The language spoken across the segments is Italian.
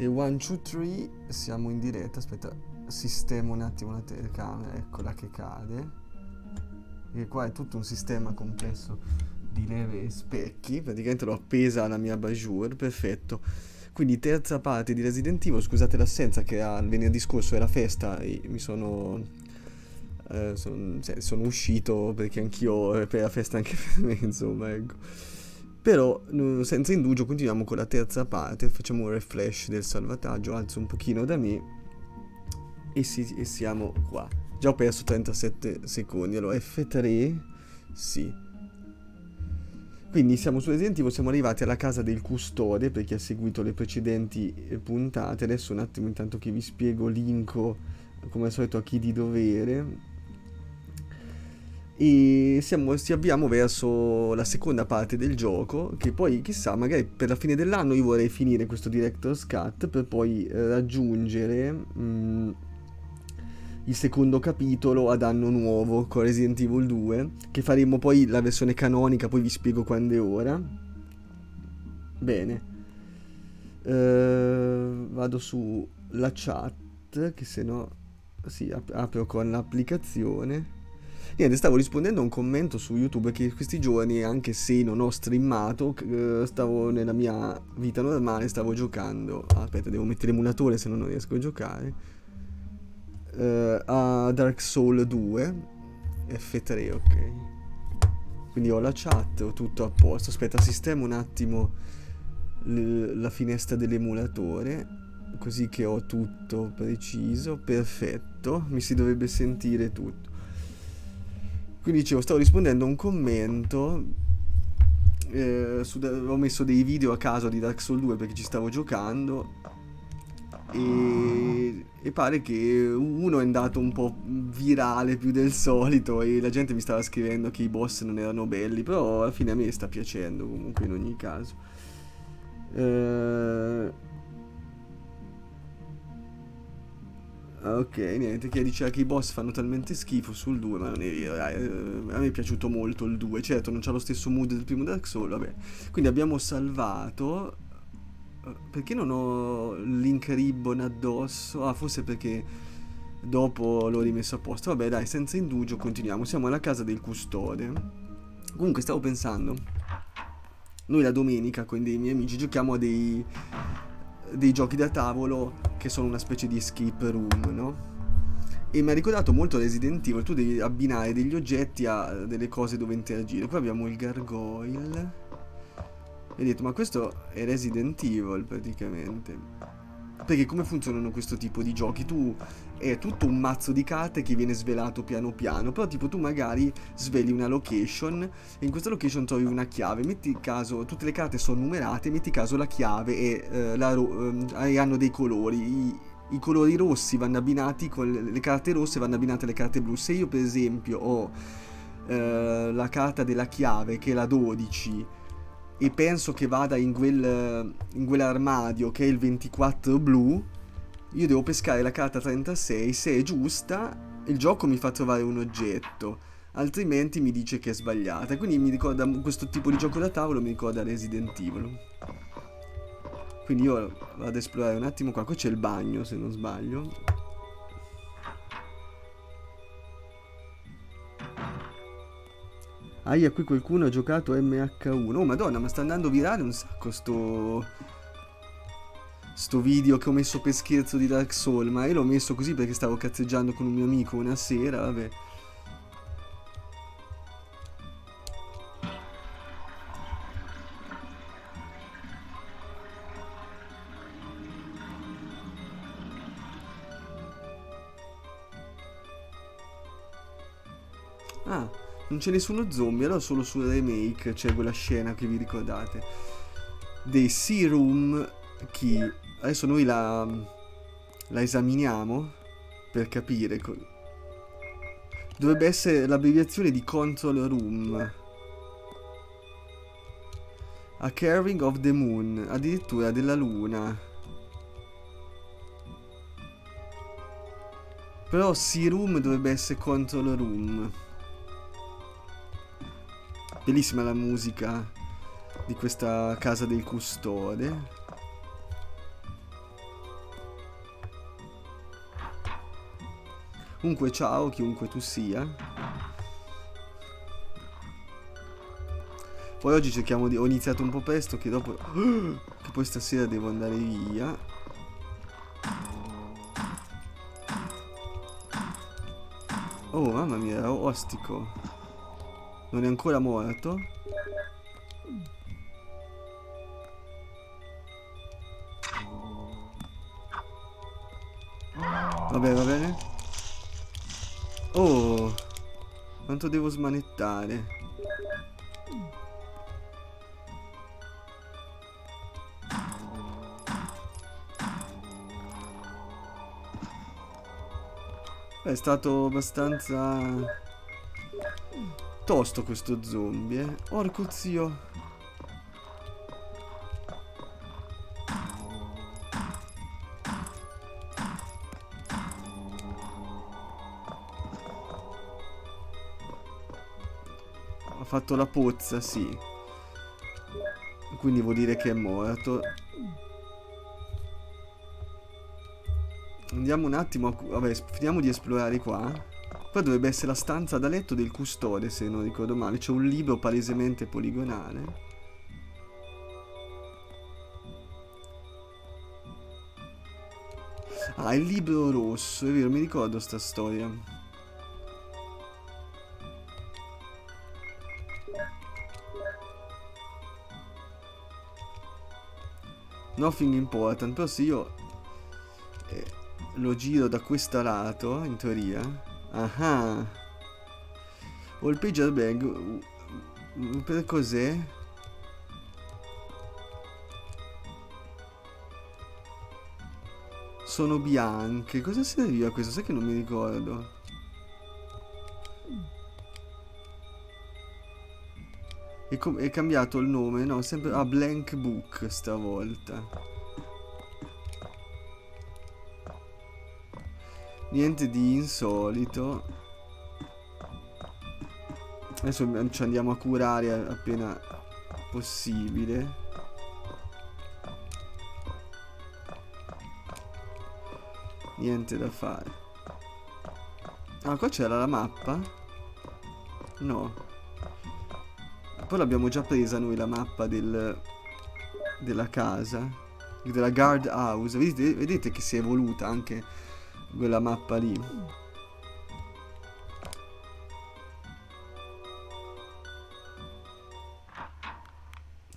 E 1, 2, 3 siamo in diretta. Aspetta, sistemo un attimo la telecamera, eccola che cade. E qua è tutto un sistema complesso di leve e specchi. Praticamente l'ho appesa alla mia bajour, perfetto. Quindi terza parte di Resident Evil, scusate l'assenza che il venerdì scorso era festa e mi sono... Eh, son, cioè, sono uscito perché anch'io eh, per la festa anche per me, insomma, ecco. Però senza indugio continuiamo con la terza parte, facciamo un refresh del salvataggio, alzo un pochino da me e, si, e siamo qua. Già ho perso 37 secondi, allora F3, sì. Quindi siamo su Resident Evil, siamo arrivati alla casa del custode, per chi ha seguito le precedenti eh, puntate. Adesso un attimo intanto che vi spiego l'inco, come al solito a chi di dovere e siamo, ci avviamo verso la seconda parte del gioco che poi chissà magari per la fine dell'anno io vorrei finire questo Director's Cut per poi eh, raggiungere mh, mm, il secondo capitolo ad anno nuovo con Resident Evil 2 che faremo poi la versione canonica poi vi spiego quando è ora. Bene. Uh, vado sulla chat che se no sì, ap- apro con l'applicazione Niente, stavo rispondendo a un commento su YouTube che questi giorni, anche se non ho streamato, eh, stavo nella mia vita normale, stavo giocando. Aspetta, devo mettere l'emulatore se no non riesco a giocare. Uh, a Dark Soul 2 F3, ok. Quindi ho la chat, ho tutto a posto. Aspetta, sistemo un attimo la finestra dell'emulatore così che ho tutto preciso, perfetto, mi si dovrebbe sentire tutto. Quindi dicevo, stavo rispondendo a un commento. Eh, su, ho messo dei video a caso di Dark Souls 2 perché ci stavo giocando. E, e, pare che uno è andato un po' virale più del solito e la gente mi stava scrivendo che i boss non erano belli, però alla fine a me sta piacendo comunque in ogni caso. Eh, Ok, niente, che diceva che i boss fanno talmente schifo sul 2, ma non è vero, eh, a me è piaciuto molto il 2, certo non c'ha lo stesso mood del primo Dark Souls, vabbè. Quindi abbiamo salvato, eh, perché non ho link ribbon addosso? Ah, forse perché dopo l'ho rimesso a posto, vabbè dai, senza indugio continuiamo, siamo alla casa del custode. Comunque stavo pensando, noi la domenica con dei miei amici giochiamo a dei dei giochi da tavolo che sono una specie di escape room, no? E mi ha ricordato molto Resident Evil, tu devi abbinare degli oggetti a delle cose dove interagire. Qua abbiamo il gargoyle. Vedete, ma questo è Resident Evil praticamente. Perché come funzionano questo tipo di giochi? Tu è tutto un mazzo di carte che viene svelato piano piano, però tipo tu magari sveli una location e in questa location trovi una chiave, metti caso, tutte le carte sono numerate, metti caso la chiave e, eh, la, eh, hanno dei colori, I, i colori rossi vanno abbinati con le, le carte rosse vanno abbinate alle carte blu. Se io per esempio ho eh, la carta della chiave che è la 12 e penso che vada in, quel, in quell'armadio che è il 24 blu, io devo pescare la carta 36, se è giusta il gioco mi fa trovare un oggetto, altrimenti mi dice che è sbagliata. Quindi mi ricorda questo tipo di gioco da tavolo, mi ricorda Resident Evil. Quindi io vado ad esplorare un attimo qua, qua c'è il bagno se non sbaglio. Aia, qui qualcuno ha giocato MH1. Oh, madonna, ma sta andando virale un sacco sto... Sto video che ho messo per scherzo di Dark Souls. Ma io l'ho messo così perché stavo cazzeggiando con un mio amico una sera, vabbè. Ah non c'è nessuno zombie, allora solo sul remake c'è quella scena che vi ricordate. Dei Serum Key. Adesso noi la, la esaminiamo per capire. Dovrebbe essere l'abbreviazione di Control Room. A Carving of the Moon, addirittura della luna. Però Serum dovrebbe essere Control Room. Bellissima la musica di questa casa del custode. Comunque ciao chiunque tu sia. Poi oggi cerchiamo di... Ho iniziato un po' presto che dopo... Che poi stasera devo andare via. Oh mamma mia, ostico. Non è ancora morto? Vabbè, va bene. Quanto devo smanettare. È stato abbastanza tosto questo zombie, eh. Orco zio. Fatto la pozza, sì. Quindi vuol dire che è morto. Andiamo un attimo a... Vabbè, finiamo di esplorare qua. Qua dovrebbe essere la stanza da letto del custode, se non ricordo male. C'è un libro palesemente poligonale. Ah, il libro rosso, è vero, mi ricordo sta storia. Nothing important, però se io eh, lo giro da questo lato, in teoria... Ah Ho il pager bag... Per cos'è? Sono bianche. Cosa serviva questo? Sai che non mi ricordo. È, è cambiato il nome, no? Sempre a Blank Book stavolta. Niente di insolito. Adesso ci andiamo a curare appena possibile. Niente da fare. Ah, qua c'era la mappa? No. Poi l'abbiamo già presa noi la mappa del, della casa, della guard house. Vedete, vedete che si è evoluta anche quella mappa lì.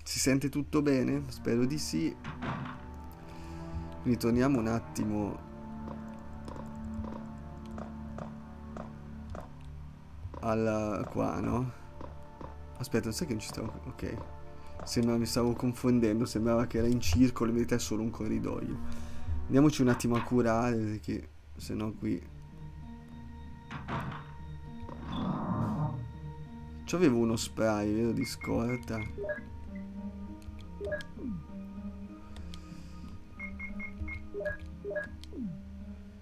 Si sente tutto bene? Spero di sì. Quindi torniamo un attimo alla qua, no? Aspetta, sai che non ci stavo... Ok. Sembra mi stavo confondendo, sembrava che era in circolo, in verità è solo un corridoio. Andiamoci un attimo a curare, perché sennò qui... Ci avevo uno spray, vero, di scorta.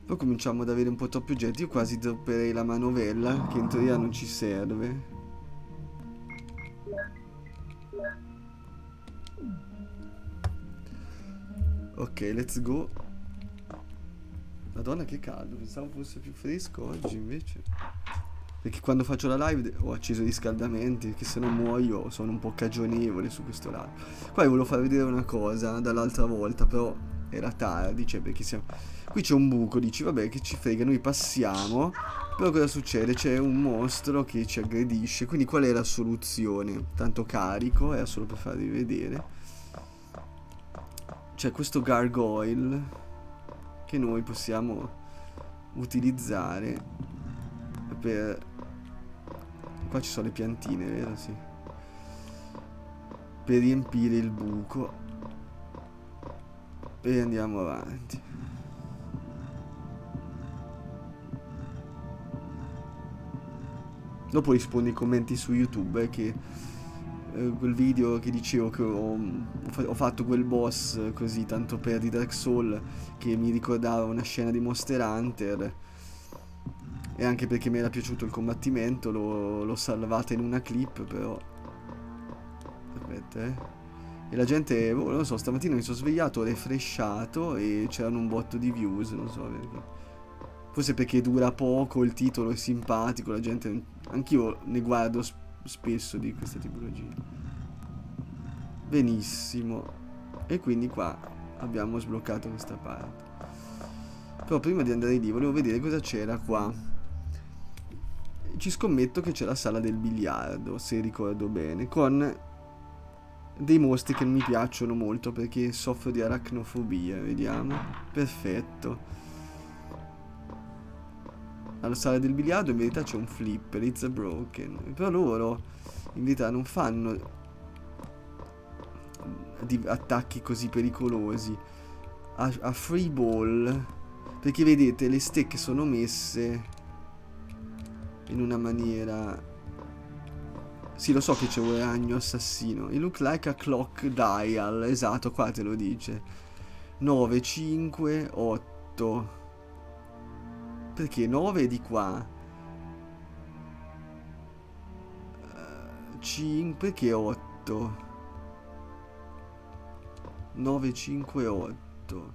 Poi cominciamo ad avere un po' troppi oggetti. Io quasi dropperei la manovella, che in teoria non ci serve. Ok, let's go. Madonna che caldo, pensavo fosse più fresco oggi invece. Perché quando faccio la live ho acceso i riscaldamenti, che se non muoio sono un po' cagionevole su questo lato. Vi volevo far vedere una cosa dall'altra volta, però era tardi, cioè perché siamo... Qui c'è un buco, dici vabbè che ci frega, noi passiamo, però cosa succede? C'è un mostro che ci aggredisce, quindi qual è la soluzione? Tanto carico, era solo per farvi vedere c'è questo gargoyle che noi possiamo utilizzare per qua ci sono le piantine vero? Sì. Per riempire il buco. E andiamo avanti. Dopo rispondo ai commenti su youtube che eh, quel video che dicevo che ho, ho, fatto quel boss così tanto per di Dark Soul che mi ricordava una scena di Monster Hunter. E anche perché mi era piaciuto il combattimento l'ho salvata in una clip però. Aspetta eh. E la gente, boh, non lo so, stamattina mi sono svegliato, ho refresciato e c'erano un botto di views, non so perché. Forse perché dura poco, il titolo è simpatico, la gente... Anch'io ne guardo spesso di questa tipologia. Benissimo. E quindi qua abbiamo sbloccato questa parte. Però prima di andare lì volevo vedere cosa c'era qua. Ci scommetto che c'è la sala del biliardo, se ricordo bene, con dei mostri che non mi piacciono molto perché soffro di aracnofobia, vediamo. Perfetto. Alla sala del biliardo in verità c'è un flipper, it's a broken. Però loro in verità non fanno attacchi così pericolosi. A, a free ball, perché vedete le stecche sono messe in una maniera... Sì, lo so che c'è un ragno assassino. You look like a clock dial. Esatto, qua te lo dice. 9, 5, 8. Perché 9 è di qua. 5, perché 8? 9, 5, 8.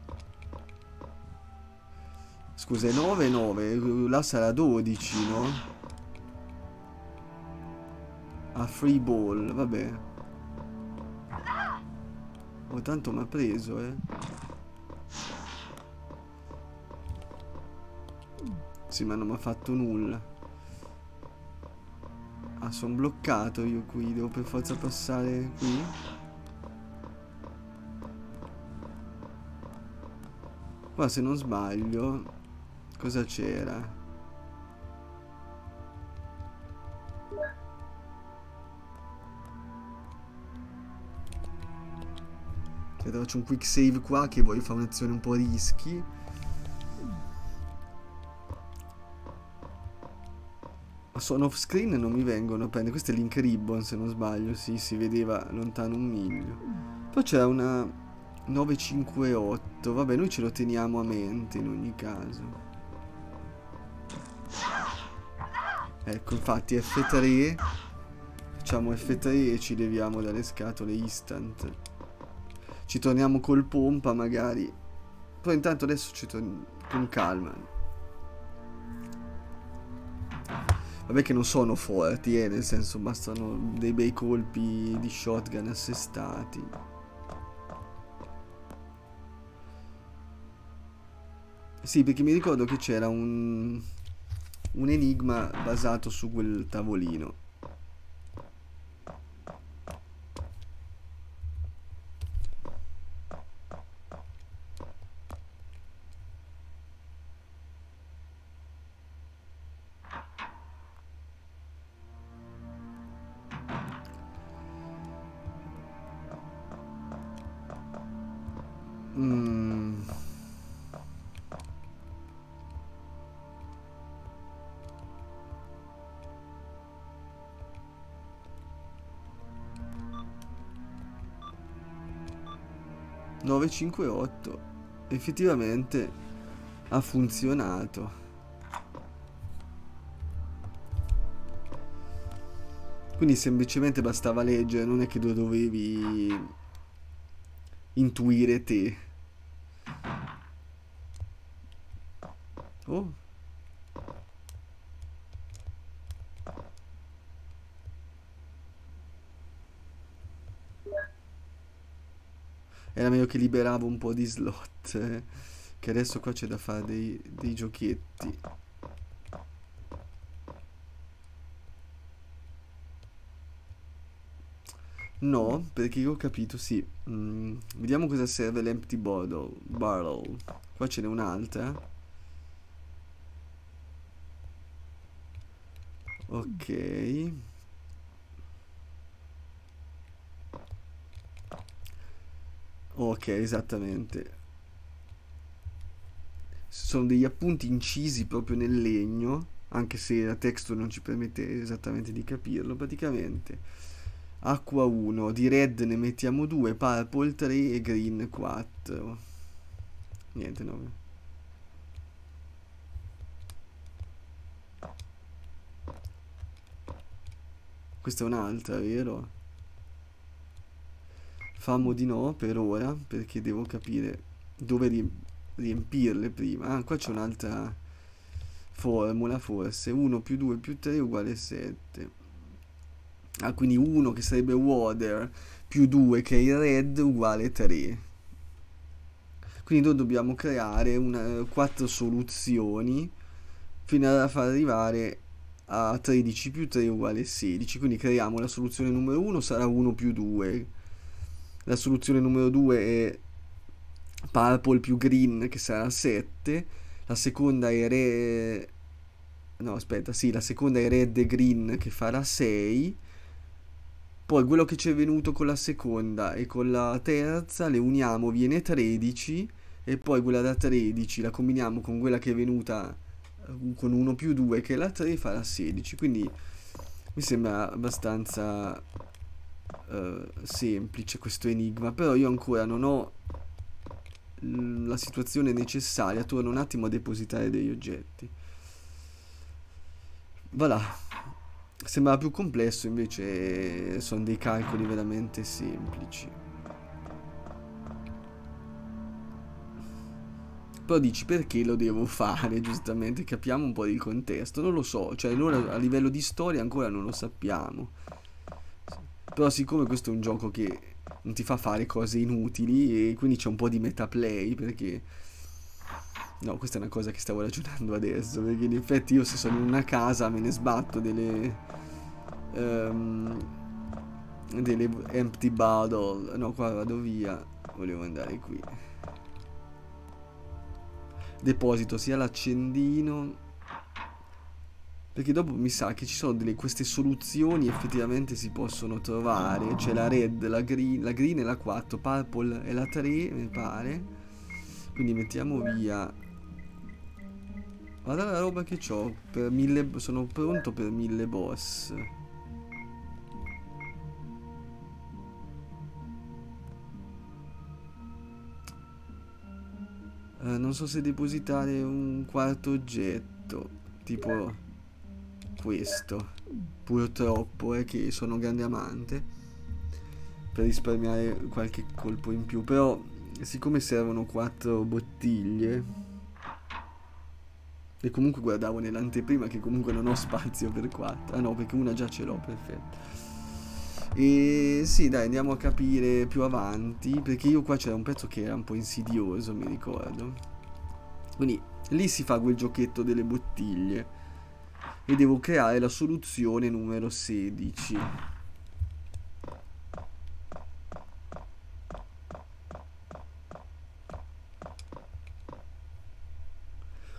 Scusa, 9, 9. Là sarà 12, no? A free ball, vabbè. Oh, tanto mi ha preso, eh. Sì, ma non mi ha fatto nulla. Ah, sono bloccato io qui. Devo per forza passare qui. Qua se non sbaglio, cosa c'era? Faccio un quick save qua che voglio fare un'azione un po' rischi. Sono off screen e non mi vengono a prendere. Questo è Link Ribbon se non sbaglio. Sì, si vedeva lontano un miglio. Poi c'era una 958. Vabbè, noi ce lo teniamo a mente in ogni caso. Ecco, infatti F3. Facciamo F3 e ci leviamo dalle scatole instant. Ci torniamo col pompa magari. Poi intanto adesso ci torniamo con calma. Vabbè che non sono forti, eh, nel senso bastano dei bei colpi di shotgun assestati. Sì, perché mi ricordo che c'era un, un enigma basato su quel tavolino. 958 effettivamente ha funzionato. Quindi semplicemente bastava leggere, non è che dovevi intuire te. Liberavo un po' di slot. Eh, che adesso qua c'è da fare dei, dei giochietti. No, perché io ho capito, sì. Mm, vediamo cosa serve l'empty bottle. Barrel. Qua ce n'è un'altra. Ok. Ok, esattamente. Sono degli appunti incisi proprio nel legno, anche se la texture non ci permette esattamente di capirlo, praticamente. Acqua 1, di red ne mettiamo 2, purple 3 e green 4. Niente, 9. Questa è un'altra, vero? Famo di no per ora, perché devo capire dove riempirle prima. Ah, qua c'è un'altra formula forse. 1 più 2 più 3 uguale 7 ah quindi 1 che sarebbe water più 2 che è il red uguale 3 quindi noi dobbiamo creare una, 4 soluzioni fino a far arrivare a 13 più 3 uguale 16 quindi creiamo la soluzione numero 1 sarà 1 più 2 la soluzione numero 2 è purple più green che sarà 7 la seconda è re no aspetta sì la seconda è red e green che farà 6 poi quello che ci è venuto con la seconda e con la terza le uniamo viene 13 e poi quella da 13 la combiniamo con quella che è venuta eh, con 1 più 2 che è la 3 farà 16 quindi mi sembra abbastanza uh, semplice questo enigma però io ancora non ho la situazione necessaria torno un attimo a depositare degli oggetti. Voilà. Sembrava più complesso invece sono dei calcoli veramente semplici. Però dici perché lo devo fare? Giustamente capiamo un po' il contesto. Non lo so cioè allora a livello di storia ancora non lo sappiamo però siccome questo è un gioco che non ti fa fare cose inutili e quindi c'è un po' di metaplay perché no questa è una cosa che stavo ragionando adesso perché in effetti io se sono in una casa me ne sbatto delle um, delle empty bottle. No qua vado via volevo andare qui. Deposito sia l'accendino perché dopo mi sa che ci sono delle, queste soluzioni effettivamente si possono trovare. C'è la red, la green, la green è la 4, purple è la 3, mi pare. Quindi mettiamo via. Guarda la roba che ho. Sono pronto per mille boss. Uh, non so se depositare un quarto oggetto. Tipo questo. Purtroppo è che sono grande amante. Per risparmiare qualche colpo in più. Però, siccome servono quattro bottiglie. E comunque guardavo nell'anteprima che comunque non ho spazio per quattro. Ah no, perché una già ce l'ho, perfetto. E sì, dai, andiamo a capire più avanti. Perché io qua c'era un pezzo che era un po' insidioso, mi ricordo. Quindi lì si fa quel giochetto delle bottiglie e devo creare la soluzione numero 16.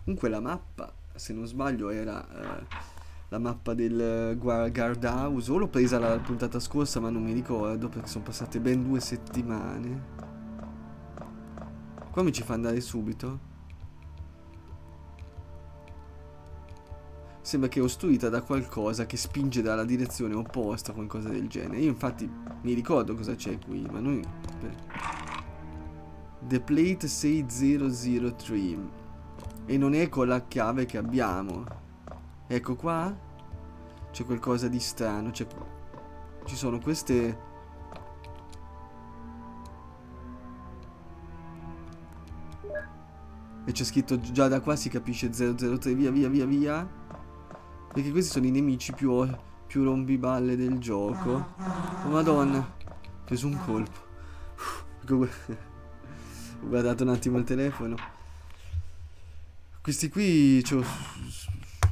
Comunque la mappa, se non sbaglio, era eh, la mappa del guardhouse. O l'ho presa la puntata scorsa, ma non mi ricordo perché sono passate ben due settimane. Qua mi ci fa andare subito. Sembra che è ostruita da qualcosa che spinge dalla direzione opposta, qualcosa del genere. Io infatti mi ricordo cosa c'è qui, ma noi... The Plate 6003 E non è con la chiave che abbiamo. Ecco qua. C'è qualcosa di strano Ci sono queste E c'è scritto già da qua si capisce 003 Via via via via perché questi sono i nemici più, più rompiballe del gioco. Oh madonna. Ho preso un colpo. Ho guardato un attimo il telefono. Questi qui... C'ho...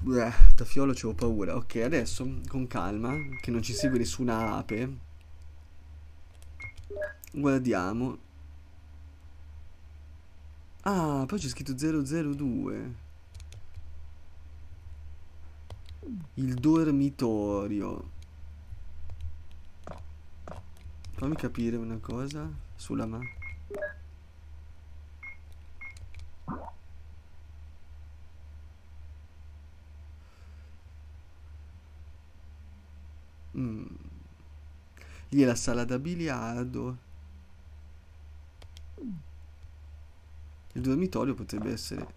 Beh, Tafiolo c'ho paura. Ok, adesso con calma, che non ci segue nessuna ape. Guardiamo. Ah, poi c'è scritto 002. Il dormitorio. Fammi capire una cosa sulla mano. Mm. Lì è la sala da biliardo. Il dormitorio potrebbe essere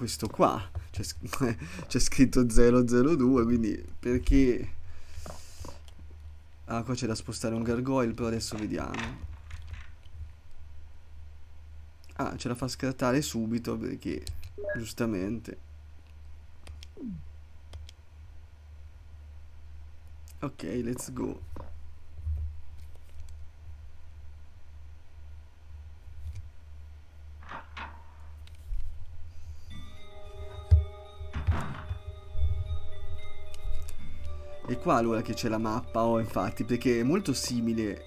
questo qua. C'è, c'è scritto 002, quindi perché... Ah, qua c'è da spostare un gargoyle, però adesso vediamo. Ah, ce la fa scattare subito perché, giustamente. Ok, let's go. E qua allora che c'è la mappa, oh infatti, perché è molto simile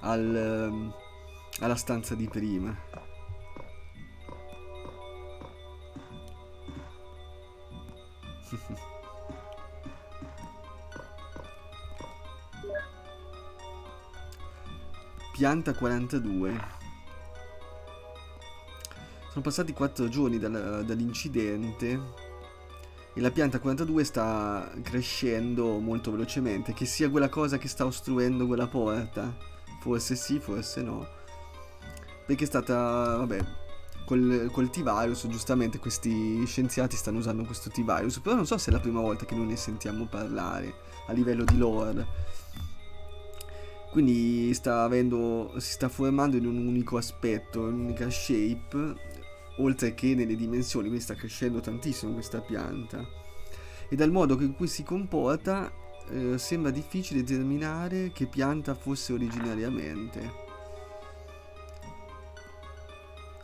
al, um, alla stanza di prima. Pianta 42. Sono passati 4 giorni dal, dall'incidente e la pianta 42 sta crescendo molto velocemente. Che sia quella cosa che sta ostruendo quella porta. Forse sì, forse no. Perché è stata, vabbè, col, col T-Virus, giustamente questi scienziati stanno usando questo T-Virus. Però non so se è la prima volta che noi ne sentiamo parlare a livello di lore. Quindi sta avendo, si sta formando in un unico aspetto, in un'unica shape oltre che nelle dimensioni, quindi sta crescendo tantissimo questa pianta. E dal modo in cui si comporta eh, sembra difficile determinare che pianta fosse originariamente.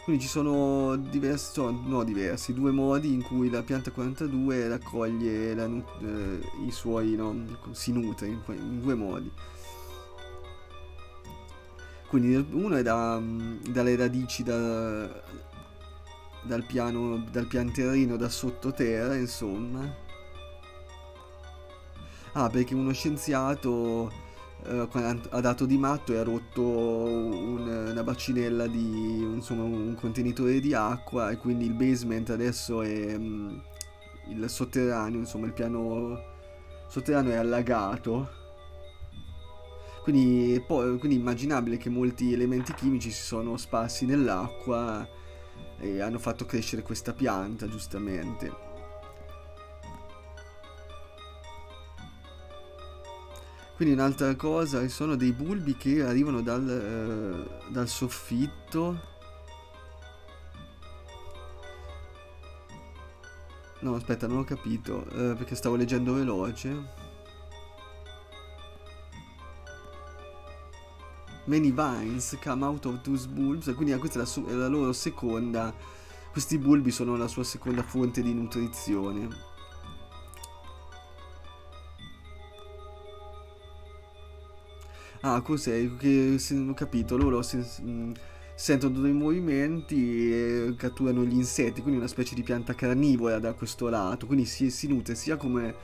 Quindi ci sono diversi, no diversi, due modi in cui la pianta 42 raccoglie la, eh, i suoi, no, si nutre in, in, due modi. Quindi uno è da, dalle radici da, dal piano, dal pian terreno da sottoterra, insomma. Ah, perché uno scienziato eh, ha dato di matto e ha rotto un, una bacinella di, insomma, un contenitore di acqua e quindi il basement adesso è um, il sotterraneo, insomma, il piano sotterraneo è allagato. Quindi, poi, quindi immaginabile che molti elementi chimici si sono sparsi nell'acqua e hanno fatto crescere questa pianta giustamente. Quindi un'altra cosa, sono dei bulbi che arrivano dal, eh, dal soffitto. No, aspetta, non ho capito, eh, perché stavo leggendo veloce. Many vines come out of those bulbs. Quindi questa è la, è la loro seconda. Questi bulbi sono la sua seconda fonte di nutrizione. Ah, cos'è? Che se ho capito, loro se, mh, mm, sentono dei movimenti e catturano gli insetti, quindi una specie di pianta carnivora da questo lato, quindi si, si nutre sia come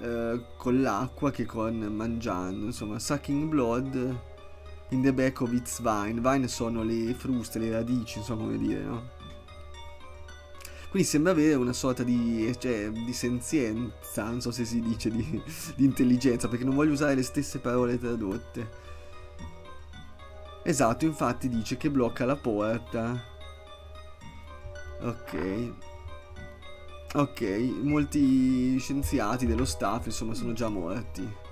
eh, con l'acqua che con mangiando, insomma, sucking blood in the back of its vine. Vine sono le fruste, le radici, insomma come dire, no? Quindi sembra avere una sorta di, cioè, di senzienza, non so se si dice, di, di intelligenza, perché non voglio usare le stesse parole tradotte. Esatto, infatti dice che blocca la porta. Ok. Ok, molti scienziati dello staff, insomma, sono già morti.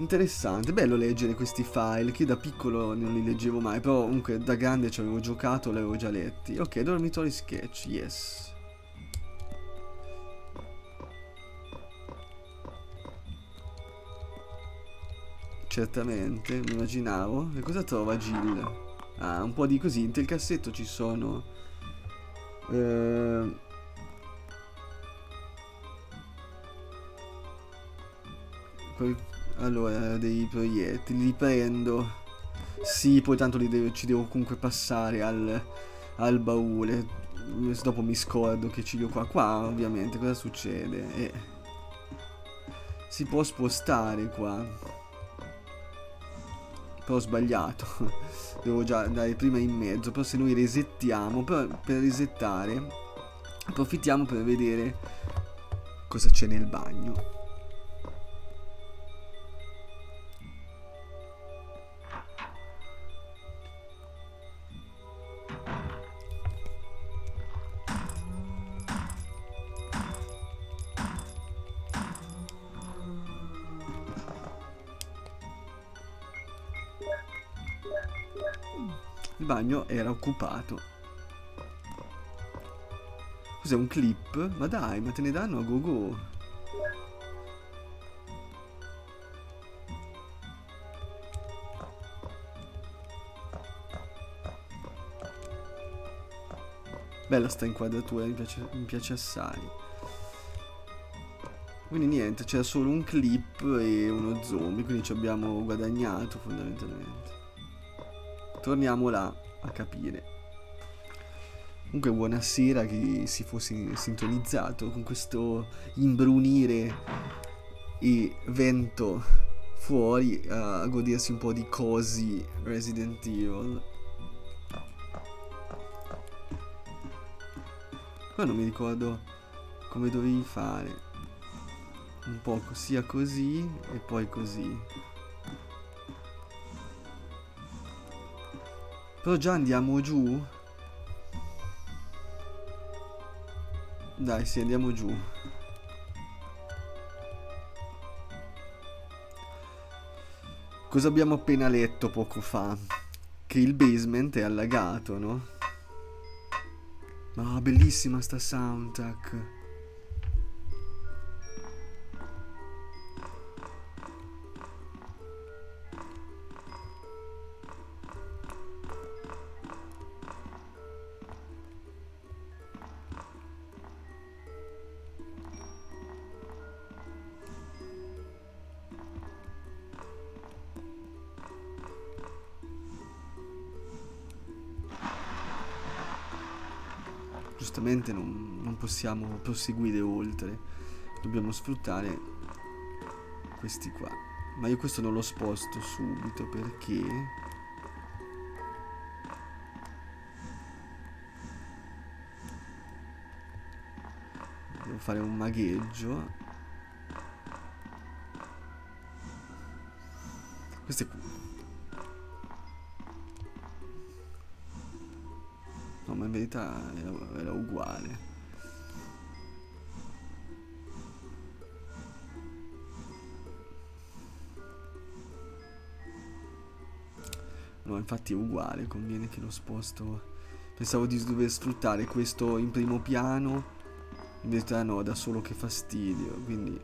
Interessante, bello leggere questi file, che da piccolo non li leggevo mai, però comunque da grande ci avevo giocato, li avevo già letti. Ok, dormitory sketch, yes. Certamente, mi immaginavo. E cosa trova Jill? Ah, un po' di così, in cassetto ci sono... Eh... Poi allora, dei proiettili, li prendo. Sì, poi tanto li devo, ci devo comunque passare al, al baule. Dopo mi scordo che ci ho qua. Qua, ovviamente, cosa succede? Eh, si può spostare qua. Però ho sbagliato. devo già andare prima in mezzo. Però se noi resettiamo, però per resettare, approfittiamo per vedere cosa c'è nel bagno. bagno era occupato. Cos'è un clip? Ma dai, ma te ne danno a go go. Bella sta inquadratura, mi piace, mi piace assai. Quindi niente, c'era solo un clip e uno zombie, quindi ci abbiamo guadagnato fondamentalmente. Torniamo là a capire. Comunque buonasera chi si fosse sintonizzato con questo imbrunire e vento fuori a godersi un po' di cosi Resident Evil. Poi non mi ricordo come dovevi fare. Un po' sia così e poi così. Però già andiamo giù. Dai, sì, andiamo giù. Cosa abbiamo appena letto poco fa? Che il basement è allagato, no? Ah, bellissima sta soundtrack. Giustamente non, non possiamo proseguire oltre. Dobbiamo sfruttare questi qua. Ma io questo non lo sposto subito perché... Devo fare un magheggio. Questo è ma in verità era, era uguale. No, infatti è uguale, conviene che lo sposto. Pensavo di dover sfruttare questo in primo piano. In verità no, da solo che fastidio, quindi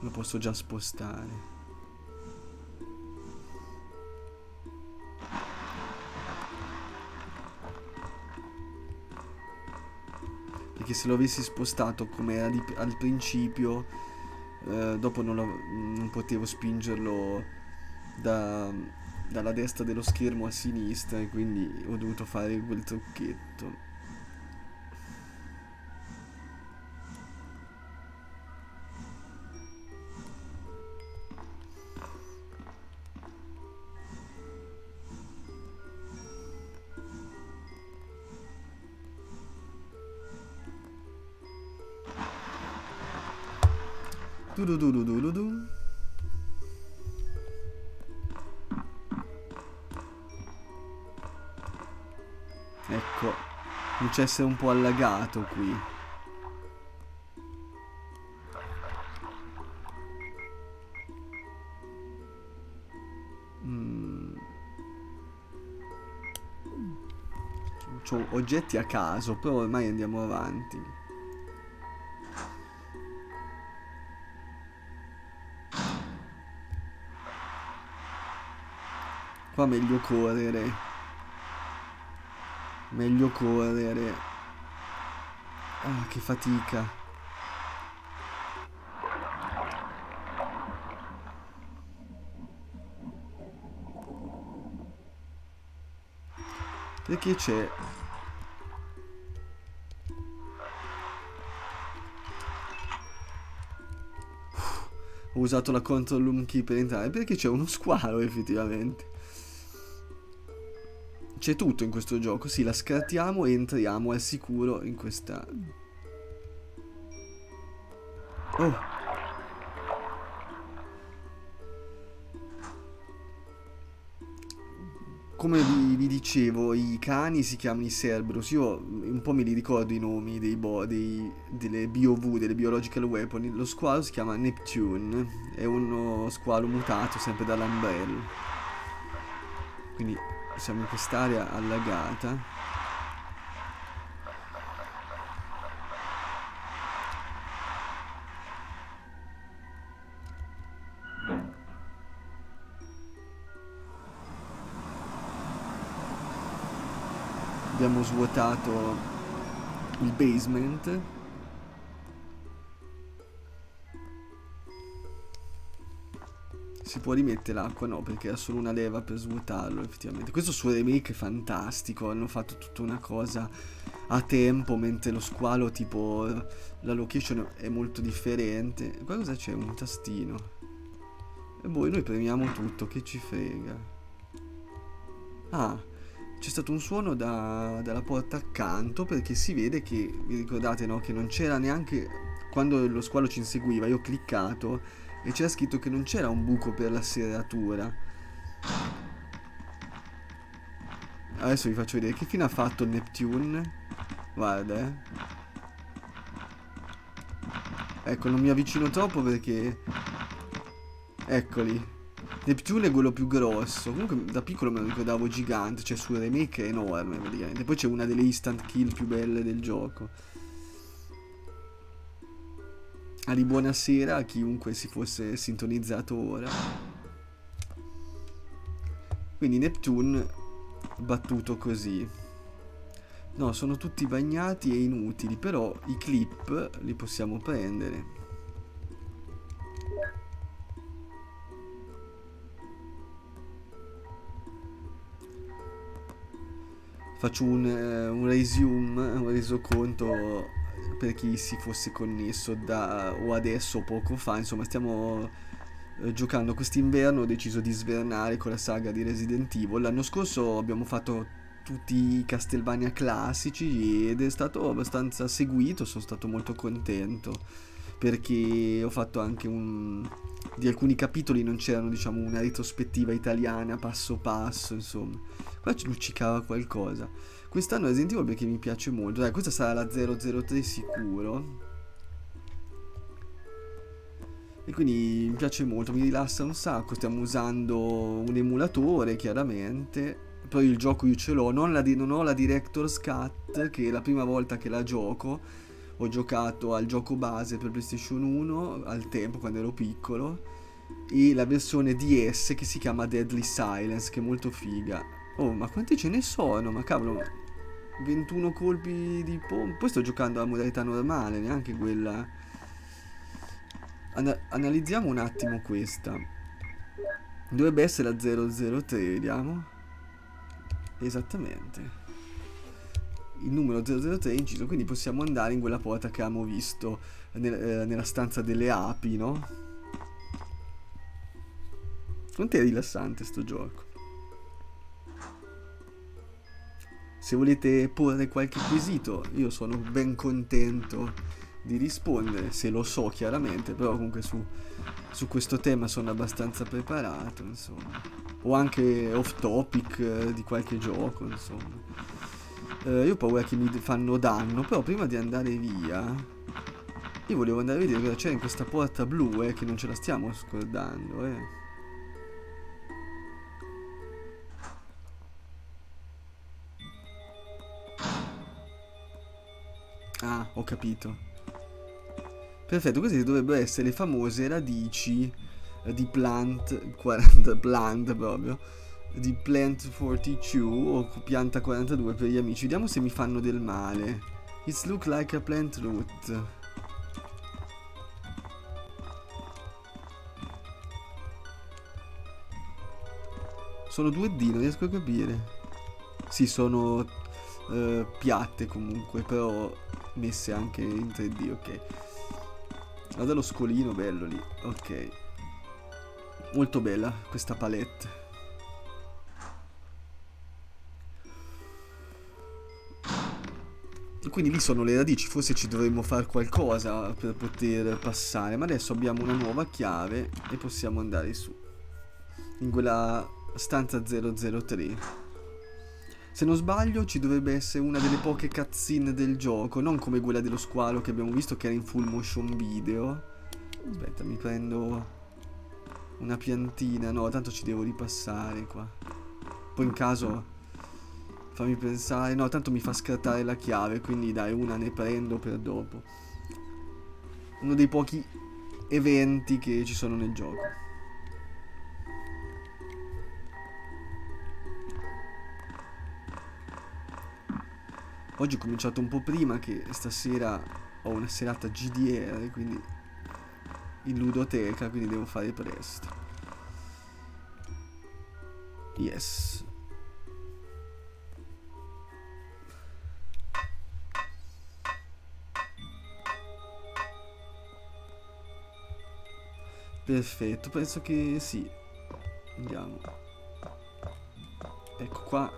lo posso già spostare. Perché se lo avessi spostato come era al principio, eh, dopo non, non, potevo spingerlo da, dalla destra dello schermo a sinistra e quindi ho dovuto fare quel trucchetto. Comincia a essere un po' allagato qui. Mm. C'ho oggetti a caso, però ormai andiamo avanti. Qua meglio correre. Meglio correre. Ah, che fatica. Perché c'è... Ho usato la control room key per entrare perché c'è uno squalo effettivamente. C'è tutto in questo gioco, sì, la scartiamo e entriamo al sicuro in questa... Oh! Come vi, vi, dicevo, i cani si chiamano i Cerberus. Io un po' me li ricordo i nomi dei bo, dei, delle BOV, delle Biological Weapon. Lo squalo si chiama Neptune. È uno squalo mutato sempre dall'Umbrella. Quindi siamo in quest'area allagata. Abbiamo svuotato il basement si può rimettere l'acqua no perché ha solo una leva per svuotarlo effettivamente. Questo suo remake è fantastico hanno fatto tutta una cosa a tempo mentre lo squalo tipo la location è molto differente. Qua cosa c'è? Un tastino. E poi noi premiamo tutto che ci frega. Ah c'è stato un suono da, dalla porta accanto perché si vede che, vi ricordate no, che non c'era neanche, quando lo squalo ci inseguiva, io ho cliccato e c'era scritto che non c'era un buco per la serratura. Adesso vi faccio vedere che fine ha fatto Neptune. Guarda, eh. Ecco, non mi avvicino troppo perché... Eccoli. Neptune è quello più grosso. Comunque da piccolo me lo ricordavo gigante. Cioè sul remake è enorme praticamente. Poi c'è una delle instant kill più belle del gioco. Ah, di buonasera a chiunque si fosse sintonizzato ora. Quindi Neptune battuto così. No, sono tutti bagnati e inutili, però i clip li possiamo prendere. Faccio un, un resume, un resoconto per chi si fosse connesso da o adesso o poco fa, insomma stiamo eh, giocando quest'inverno, ho deciso di svernare con la saga di Resident Evil. L'anno scorso abbiamo fatto tutti i Castlevania classici ed è stato abbastanza seguito, sono stato molto contento perché ho fatto anche un di alcuni capitoli non c'erano diciamo una retrospettiva italiana passo passo insomma qua ci luccicava qualcosa Quest'anno Resident Evil perché mi piace molto. Dai, questa sarà la 003 sicuro. E quindi mi piace molto, mi rilassa un sacco. Stiamo usando un emulatore, chiaramente. Poi il gioco io ce l'ho. Non, non ho la Director's Cut, che è la prima volta che la gioco. Ho giocato al gioco base per PlayStation 1 al tempo, quando ero piccolo. E la versione DS che si chiama Deadly Silence, che è molto figa. Oh, ma quanti ce ne sono? Ma cavolo, 21 colpi di pompa. Poi sto giocando alla modalità normale, neanche quella. An analizziamo un attimo questa. Dovrebbe essere la 003, vediamo. Esattamente. Il numero 003 è inciso, quindi possiamo andare in quella porta che abbiamo visto nel, eh, nella stanza delle api, no? Quanto è rilassante sto gioco. Se volete porre qualche quesito, io sono ben contento di rispondere, se lo so chiaramente, però comunque su, su questo tema sono abbastanza preparato, insomma. O anche off topic eh, di qualche gioco, insomma. Eh, io ho paura che mi fanno danno, però prima di andare via, io volevo andare a vedere cosa c'è in questa porta blu, eh, che non ce la stiamo scordando, eh. Ah, ho capito. Perfetto, queste dovrebbero essere le famose radici eh, di plant 40 plant proprio di plant 42 o pianta 42 per gli amici. Vediamo se mi fanno del male. It's look like a plant root. Sono 2D, non riesco a capire. Sì, sono uh, piatte comunque, però messe anche in 3D, ok. Guarda lo scolino bello lì, ok. Molto bella questa palette. Quindi lì sono le radici, forse ci dovremmo fare qualcosa per poter passare. Ma adesso abbiamo una nuova chiave e possiamo andare su. In quella stanza 003. Se non sbaglio ci dovrebbe essere una delle poche cutscene del gioco, non come quella dello squalo che abbiamo visto che era in full motion video. Aspetta, mi prendo una piantina, no, tanto ci devo ripassare qua. Poi in caso fammi pensare, no, tanto mi fa scattare la chiave, quindi dai, una ne prendo per dopo. Uno dei pochi eventi che ci sono nel gioco. Oggi ho cominciato un po' prima che stasera ho una serata GDR, quindi in ludoteca, quindi devo fare presto. Yes. Perfetto, penso che sì. Andiamo. Ecco qua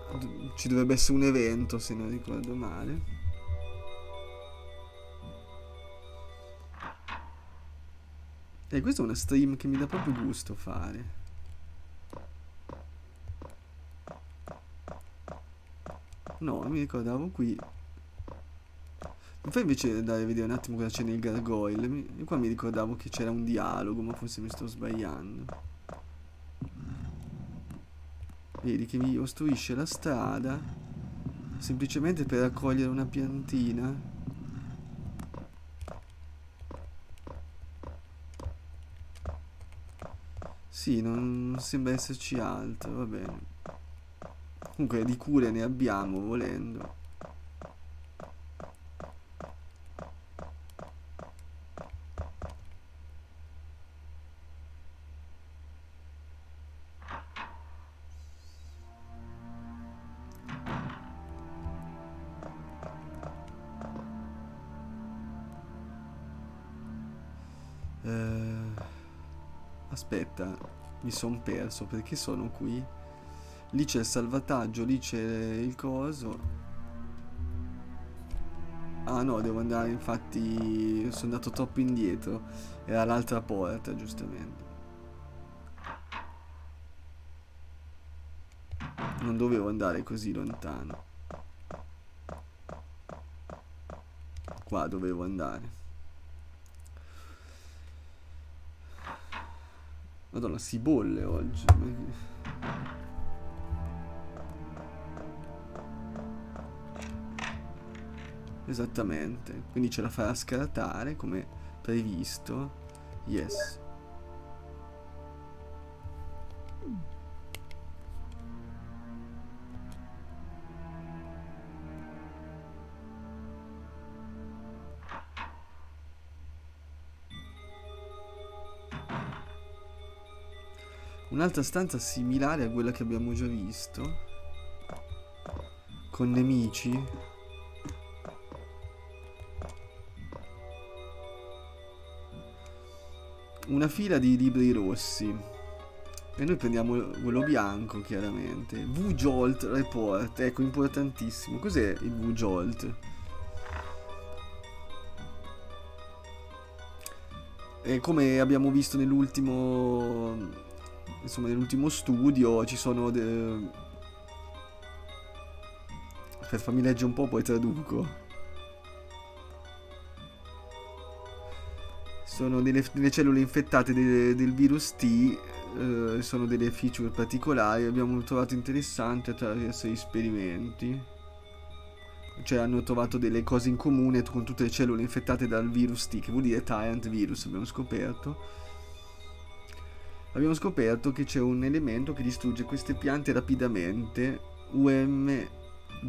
ci dovrebbe essere un evento se non ricordo male. E questa è una stream che mi dà proprio gusto fare. No, mi ricordavo qui mi fai invece andare a vedere un attimo cosa c'è nel gargoyle? Mi, qua mi ricordavo che c'era un dialogo, ma forse mi sto sbagliando. Vedi che mi ostruisce la strada semplicemente per raccogliere una piantina. Sì, non sembra esserci altro, va bene. Comunque di cure ne abbiamo volendo. Aspetta, mi son perso perché sono qui. Lì c'è il salvataggio, lì c'è il coso. Ah no, devo andare, infatti sono andato troppo indietro. Era l'altra porta, giustamente. Non dovevo andare così lontano. Qua dovevo andare. Madonna, si bolle oggi. Esattamente. Quindi ce la farà scartare come previsto. Yes. Un'altra stanza similare a quella che abbiamo già visto. Con nemici. Una fila di libri rossi. E noi prendiamo quello bianco, chiaramente. V-Jolt Report, ecco, importantissimo. Cos'è il V-Jolt? E come abbiamo visto nell'ultimo insomma nell'ultimo studio ci sono de... per farmi leggere un po' poi traduco. Sono delle, delle cellule infettate de, del virus T eh, sono delle feature particolari. Abbiamo trovato interessante attraverso gli esperimenti. Cioè hanno trovato delle cose in comune con tutte le cellule infettate dal virus T che vuol dire Tyrant Virus abbiamo scoperto abbiamo scoperto che c'è un elemento che distrugge queste piante rapidamente, UMB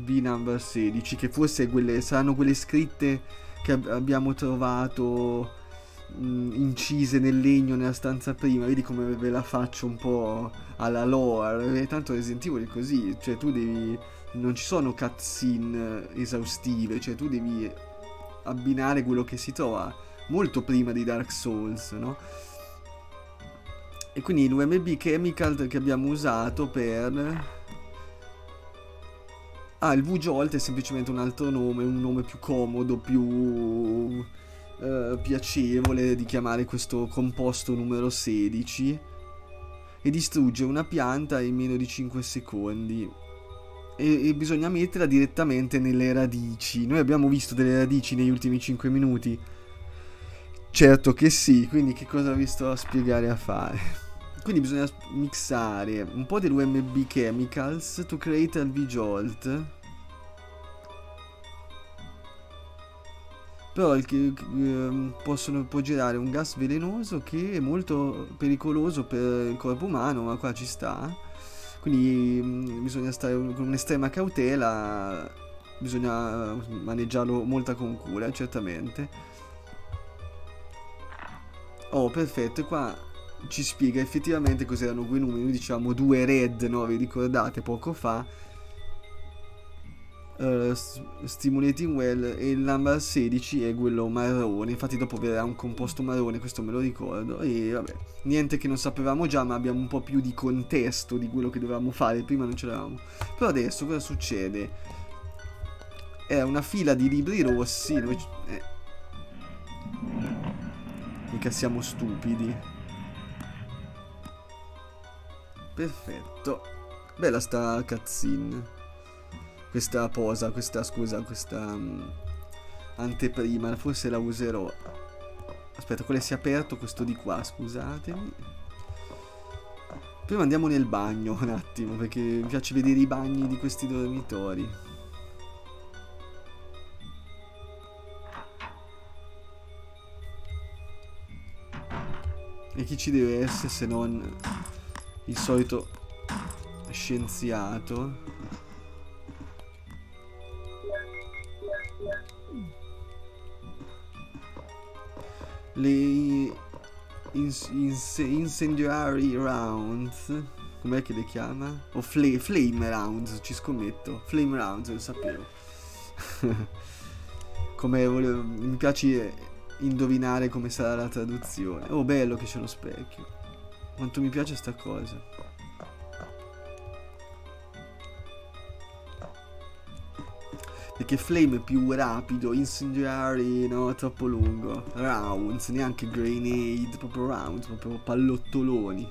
number 16, che forse quelle, saranno quelle scritte che ab abbiamo trovato mh, incise nel legno nella stanza prima, vedi come ve la faccio un po' alla lore, e tanto Resident Evil è così, cioè tu devi, non ci sono cutscene esaustive, cioè tu devi abbinare quello che si trova molto prima di Dark Souls, no? E quindi l'UMB chemical che abbiamo usato per... Ah, il V-Jolt è semplicemente un altro nome, un nome più comodo, più eh, piacevole di chiamare questo composto numero 16 e distrugge una pianta in meno di 5 secondi e, e bisogna metterla direttamente nelle radici. Noi abbiamo visto delle radici negli ultimi 5 minuti. Certo che sì, quindi che cosa vi sto a spiegare a fare? Quindi bisogna mixare un po' dell'UMB Chemicals to create a V-Jolt. Però il, eh, possono, può girare un gas velenoso che è molto pericoloso per il corpo umano, ma qua ci sta. Quindi mm, bisogna stare con un'estrema cautela bisogna maneggiarlo molta con cura, certamente. Oh, perfetto, qua ci spiega effettivamente cos'erano quei numeri. Noi diciamo due red, no? Vi ricordate poco fa? Uh, stimulating well e il number 16 è quello marrone infatti dopo verrà un composto marrone questo me lo ricordo e vabbè niente che non sapevamo già ma abbiamo un po' più di contesto di quello che dovevamo fare prima non ce l'avevamo però adesso cosa succede è una fila di libri rossi noi eh. Mica siamo stupidi perfetto bella sta cutscene questa posa, questa scusa, questa um, anteprima, forse la userò. Aspetta, quale si è aperto questo di qua, scusatemi. Prima andiamo nel bagno un attimo, perché mi piace vedere i bagni di questi dormitori. E chi ci deve essere se non il solito scienziato? le ins ins incendiary rounds com'è che le chiama? o fl flame rounds ci scommetto flame rounds lo sapevo come volevo mi piace indovinare come sarà la traduzione oh bello che c'è lo specchio quanto mi piace sta cosa Perché Flame è più rapido, Incendiary no, troppo lungo. Rounds, neanche Grenade, proprio rounds, proprio pallottoloni.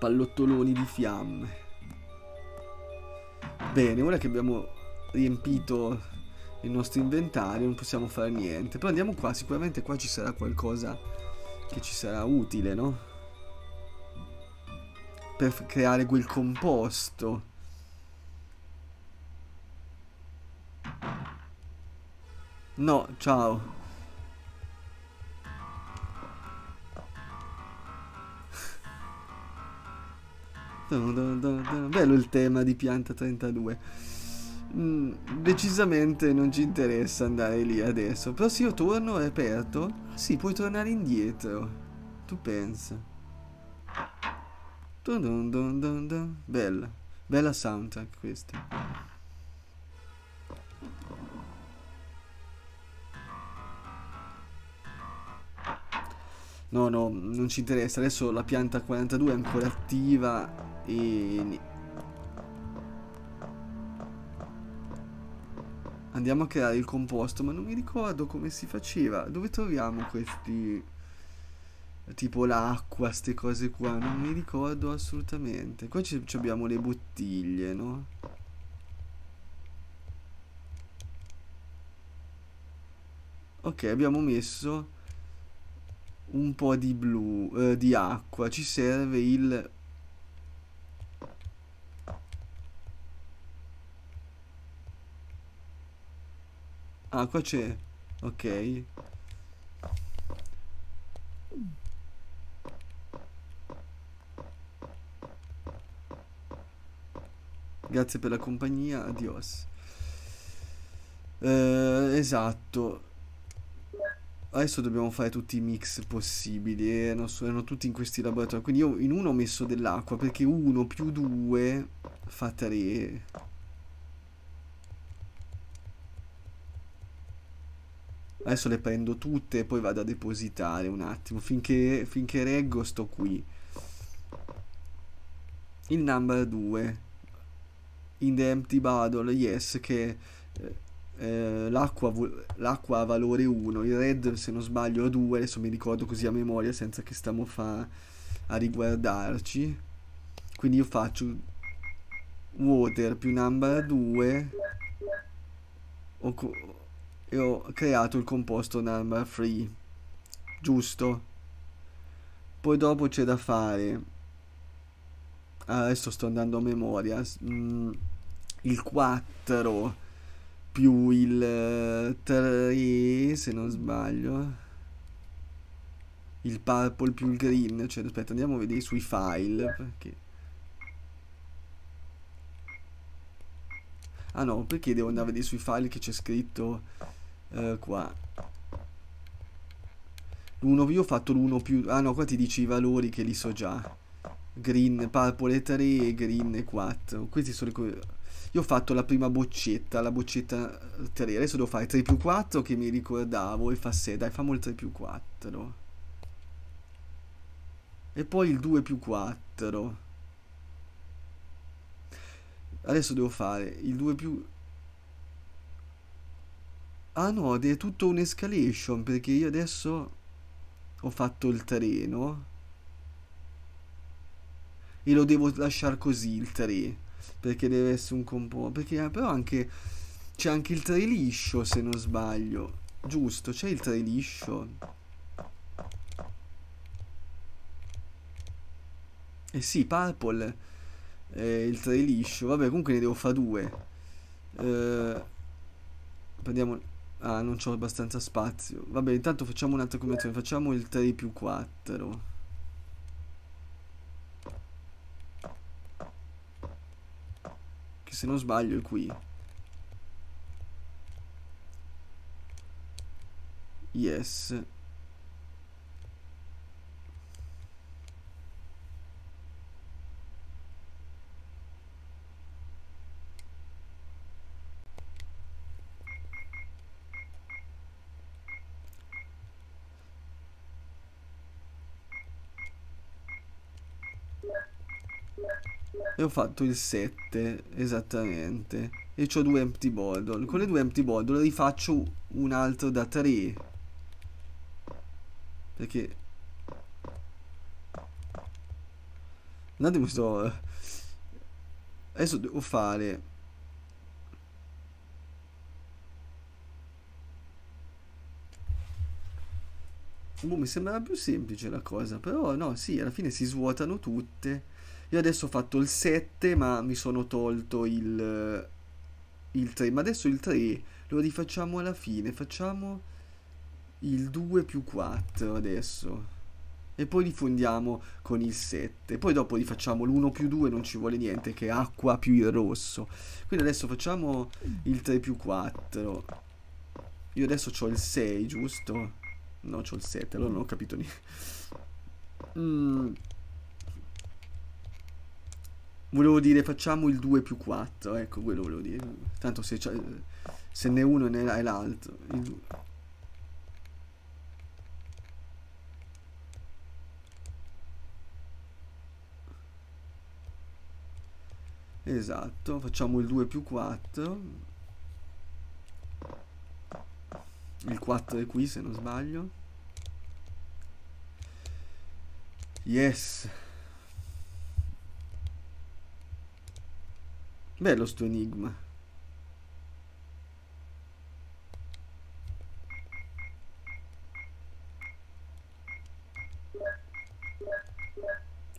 Pallottoloni di fiamme. Bene, ora che abbiamo riempito il nostro inventario non possiamo fare niente. Però andiamo qua, sicuramente qua ci sarà qualcosa che ci sarà utile, no? Per creare quel composto. No, ciao. Bello il tema di pianta 32. Mm, decisamente non ci interessa andare lì adesso. Però se io torno è aperto. Sì, puoi tornare indietro. Tu pensa. Bella. Bella soundtrack questa. No, no, non ci interessa. Adesso la pianta 42 è ancora attiva e... Andiamo a creare il composto, ma non mi ricordo come si faceva. Dove troviamo questi... Tipo l'acqua, queste cose qua. Non mi ricordo assolutamente. Qua ci abbiamo le bottiglie, no? Ok, abbiamo messo un po' di blu, eh, di acqua, ci serve il... Ah, qua c'è, ok. Grazie per la compagnia, adios. Eh, esatto. Adesso dobbiamo fare tutti i mix possibili. Eh? Non so, erano tutti in questi laboratori. Quindi io in uno ho messo dell'acqua perché uno più due fa tre. Adesso le prendo tutte e poi vado a depositare un attimo. Finché, finché reggo sto qui. Il number 2. In the empty bottle, yes, che... Eh, eh, l'acqua, ha valore 1, il red se non sbaglio ha 2, adesso mi ricordo così a memoria senza che stiamo fa a riguardarci. Quindi io faccio water più number 2 ho e ho creato il composto number 3, giusto? Poi dopo c'è da fare, adesso sto andando a memoria, mm, il 4 più il 3 eh, se non sbaglio. Il purple più il green. Cioè aspetta andiamo a vedere sui file perché Ah no, perché devo andare a vedere sui file che c'è scritto uh, qua. L'1 io ho fatto l'1 più... Ah no, qua ti dici i valori che li so già. Green, purple 3 e green 4. Questi sono i... Io ho fatto la prima boccetta, la boccetta 3. Adesso devo fare 3 più 4 che mi ricordavo e fa 6. Dai, famo il 3 più 4. E poi il 2 più 4. Adesso devo fare il 2 più... Ah no, è tutto un'escalation perché io adesso ho fatto il treno. E lo devo lasciare così il 3 perché deve essere un compo perché però anche c'è anche il 3 liscio se non sbaglio. Giusto c'è il 3 liscio. Eh sì purple eh, il 3 liscio. Vabbè comunque ne devo fare due. Eh, prendiamo ah non c'ho abbastanza spazio vabbè intanto facciamo un'altra combinazione facciamo il 3 più 4 che se non sbaglio è qui. Yes. E ho fatto il 7, esattamente. E ho due empty bottle. Con le due empty bottle rifaccio un altro da 3. Perché... Un attimo sto... Adesso devo fare... Boh, mi sembrava più semplice la cosa, però no, sì, alla fine si svuotano tutte. Io adesso ho fatto il 7 ma mi sono tolto il, il 3. Ma adesso il 3 lo rifacciamo alla fine. Facciamo il 2 più 4 adesso. E poi rifondiamo con il 7. Poi dopo rifacciamo l'1 più 2, non ci vuole niente, che è acqua più il rosso. Quindi adesso facciamo il 3 più 4. Io adesso ho il 6, giusto? No, ho il 7, allora non ho capito niente. Mm. Volevo dire facciamo il 2 più 4, ecco quello volevo dire. Tanto se, se ne è uno ne è l'altro. Esatto, facciamo il 2 più 4. Il 4 è qui se non sbaglio. Yes. Bello sto enigma.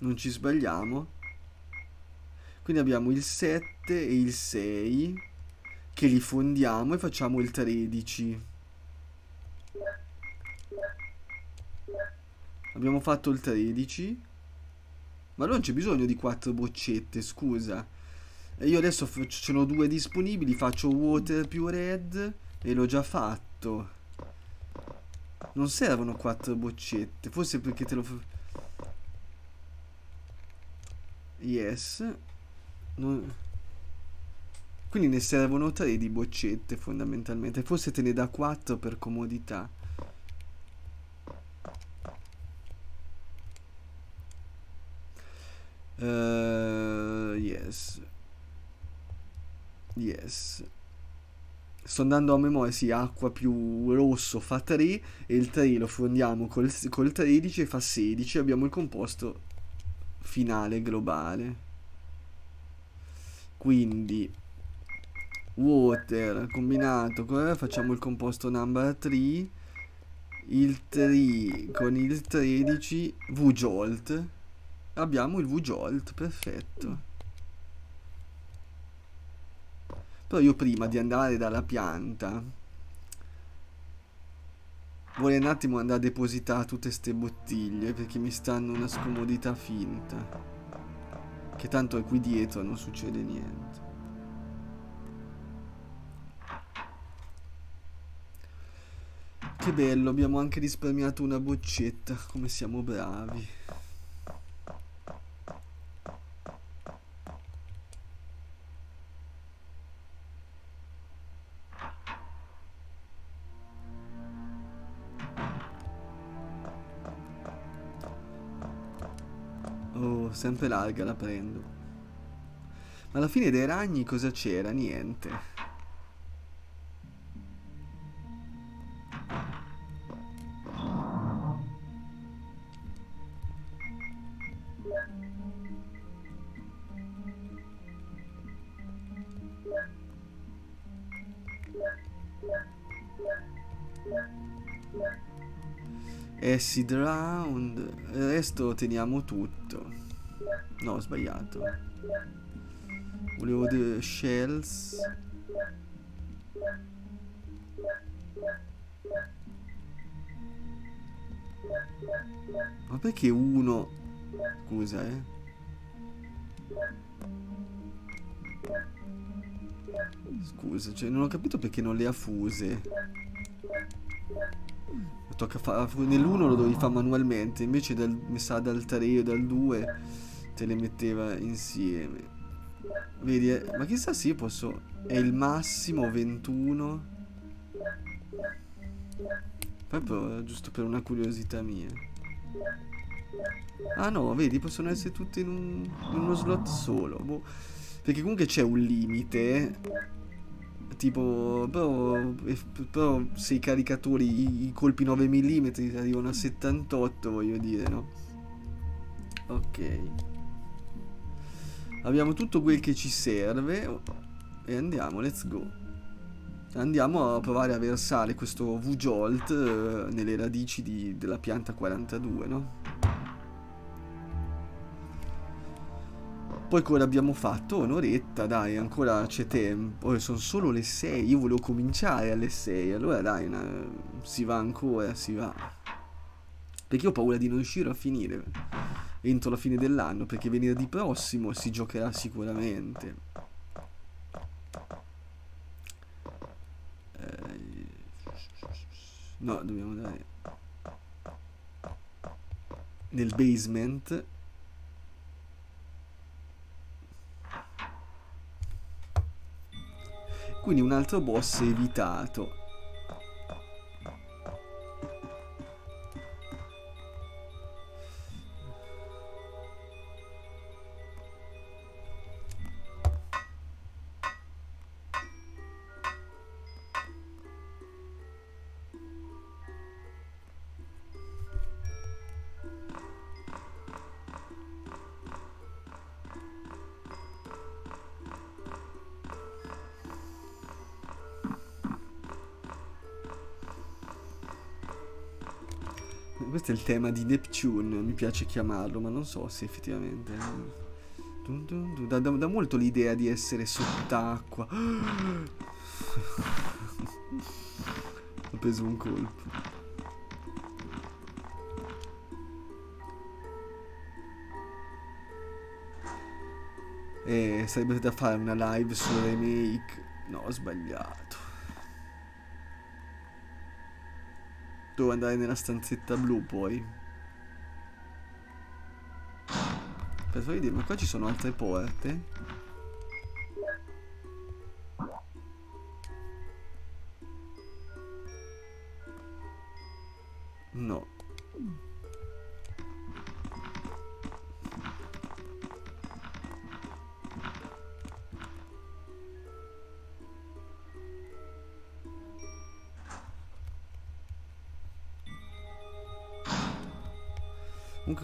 Non ci sbagliamo. Quindi abbiamo il 7 e il 6 che li fondiamo e facciamo il 13. Abbiamo fatto il 13. Ma non c'è bisogno di 4 boccette, scusa. Io adesso ce ne ho due disponibili, faccio water più red e l'ho già fatto. Non servono quattro boccette, forse perché te lo... Yes. Non... Quindi ne servono tre di boccette fondamentalmente, forse te ne dà quattro per comodità. Uh, yes. Yes. Sto andando a memoria, sì, acqua più rosso fa 3 e il 3 lo fondiamo col, col 13 e fa 16. Abbiamo il composto finale globale. Quindi water combinato con facciamo il composto number 3 il 3 con il 13 V-Jolt abbiamo il V-Jolt perfetto Però io prima di andare dalla pianta vorrei un attimo andare a depositare tutte queste bottiglie perché mi stanno una scomodità finta. Che tanto è qui dietro, non succede niente. Che bello, abbiamo anche risparmiato una boccetta, come siamo bravi. Sempre larga la prendo. Ma alla fine dei ragni cosa c'era? Niente. Acid round. Il resto teniamo tutto. No, ho sbagliato. Volevo dire shells. Ma perché uno? Scusa, eh. Scusa, cioè non ho capito perché non le ha fuse. Tocca fare nell'uno lo dovevi fare manualmente, invece dal, mi sa dal 3 o dal 2 te le metteva insieme. Vedi, eh, ma chissà se io posso... È il massimo 21. Proprio giusto per una curiosità mia. Ah no, vedi, possono essere tutte in, un, in uno slot solo. Boh. Perché comunque c'è un limite. Tipo, però, però se i caricatori, i, i colpi 9 mm arrivano a 78, voglio dire, no? Ok. Abbiamo tutto quel che ci serve e andiamo, let's go. Andiamo a provare a versare questo V-Jolt eh, nelle radici di, della pianta 42, no? Poi cosa abbiamo fatto? Un'oretta, dai, ancora c'è tempo. Oh, sono solo le 6, io volevo cominciare alle 6. Allora dai, una... si va ancora, si va. Perché ho paura di non riuscire a finire entro la fine dell'anno, perché venerdì prossimo si giocherà sicuramente. Eh... No, dobbiamo andare nel basement. Quindi un altro boss evitato. È il tema di Neptune, mi piace chiamarlo, ma non so se effettivamente... Dun dun dun, da, da, da, molto l'idea di essere sott'acqua. Ho preso un colpo. E sarebbe da fare una live sul remake. No, ho sbagliato. Devo andare nella stanzetta blu poi. Per farvi dire, ma qua ci sono altre porte?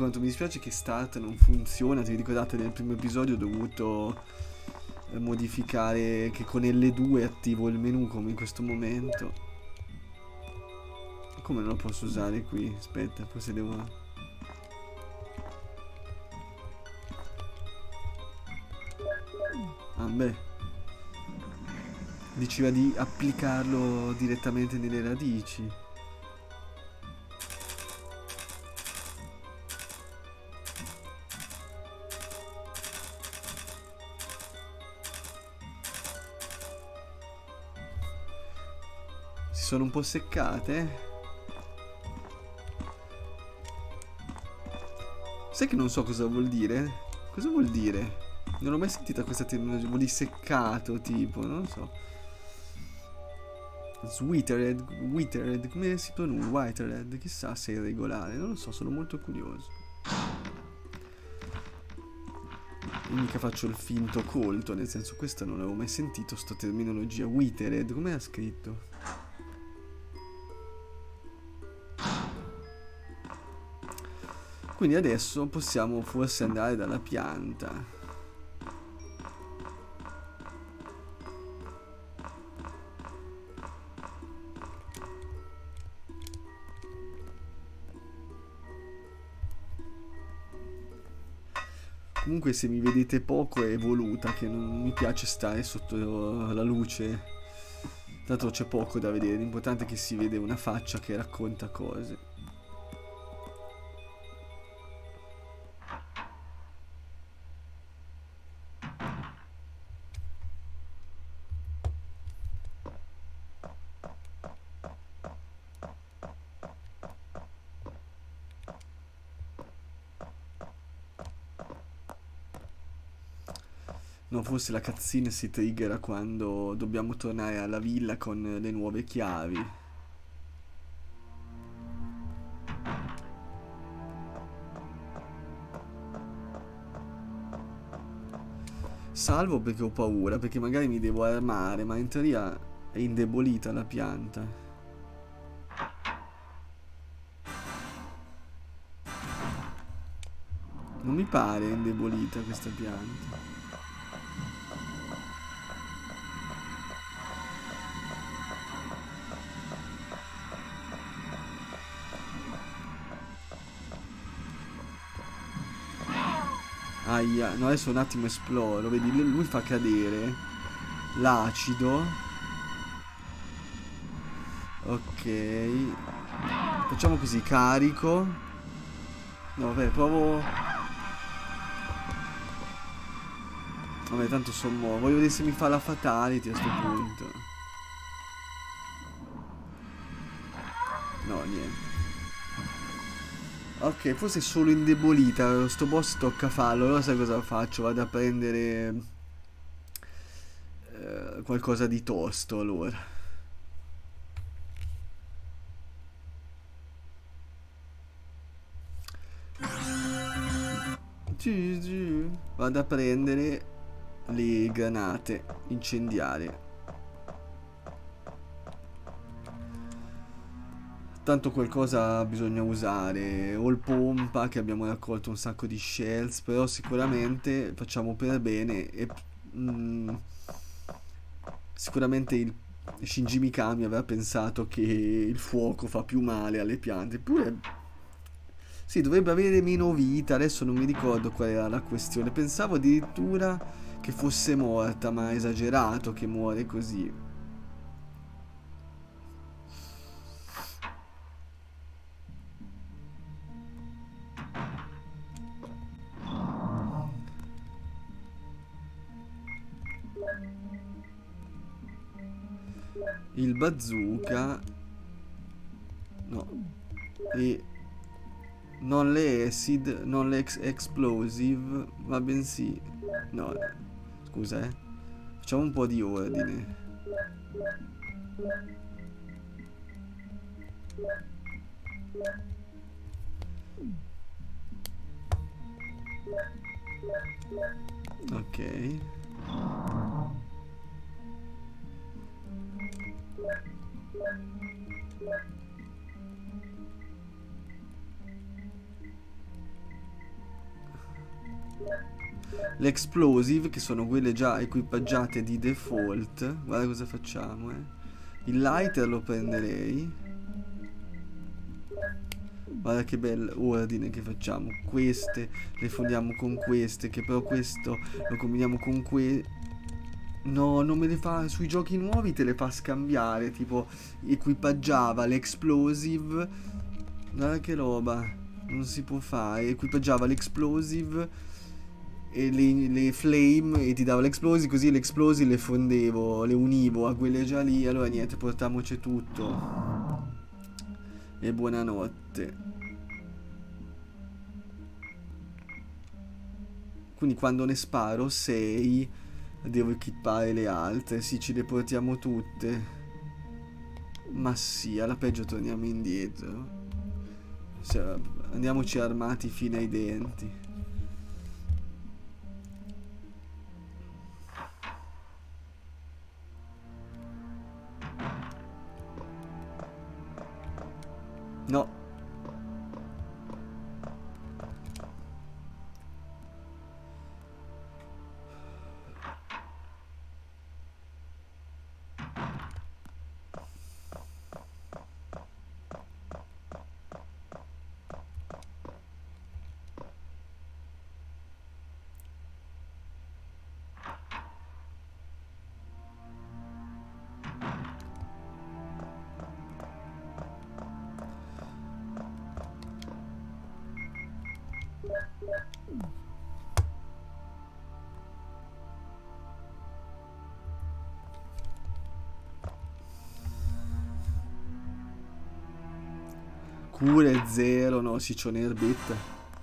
Quanto mi dispiace che Start non funziona, ti ricordate nel primo episodio ho dovuto eh, modificare che con L2 attivo il menu come in questo momento. Come non lo posso usare qui? Aspetta, forse devo... Ah beh. Diceva di applicarlo direttamente nelle radici. sono un po' seccate. Sai che non so cosa vuol dire? Cosa vuol dire? Non ho mai sentito questa terminologia. Vuol dire seccato, tipo, non so. Sweethead, Withered, come si pronuncia? Whitered chissà se è irregolare, non lo so, sono molto curioso. Io mica faccio il finto colto, nel senso questa non l'avevo mai sentito, sto terminologia. Withered, come ha scritto? Quindi adesso possiamo forse andare dalla pianta. Comunque se mi vedete poco è voluta, che non mi piace stare sotto la luce. Tanto c'è poco da vedere, l'importante è che si vede una faccia che racconta cose. Forse la cutscene si triggera quando dobbiamo tornare alla villa con le nuove chiavi. Salvo perché ho paura, perché magari mi devo armare, ma in teoria è indebolita la pianta. Non mi pare indebolita questa pianta. No adesso un attimo esploro, vedi, lui fa cadere l'acido. Ok. Facciamo così, carico. No, vabbè, provo... Vabbè, tanto sono Voglio vedere se mi fa la fatality a questo punto. No, niente. Ok, forse è solo indebolita. Sto boss tocca farlo. Allora sai cosa faccio? Vado a prendere eh, qualcosa di tosto allora. Vado a prendere le granate incendiarie. Tanto qualcosa bisogna usare, o il pompa che abbiamo raccolto un sacco di shells, però sicuramente facciamo per bene e mm, sicuramente il Shinji Mikami aveva pensato che il fuoco fa più male alle piante, eppure sì, dovrebbe avere meno vita, adesso non mi ricordo qual era la questione, pensavo addirittura che fosse morta, ma esagerato che muore così. Il bazooka no e non le acid non le ex explosive ma bensì no scusa eh facciamo un po' di ordine. Ok le explosive che sono quelle già equipaggiate di default guarda cosa facciamo eh. il lighter lo prenderei guarda che bel ordine che facciamo queste le fondiamo con queste che però questo lo combiniamo con questo No, non me le fa. Sui giochi nuovi te le fa scambiare. Tipo, equipaggiava l'explosive. Guarda che roba. Non si può fare. Equipaggiava l'explosive e le, le, flame e ti dava l'explosive. Così le explosive le fondevo, le univo a quelle già lì. Allora niente, portiamoci tutto. E buonanotte. Quindi quando ne sparo 6 devo equipare le altre. Sì, ci le portiamo tutte. Ma sì, alla peggio torniamo indietro. Cioè, andiamoci armati fino ai denti. No. Cure zero, no,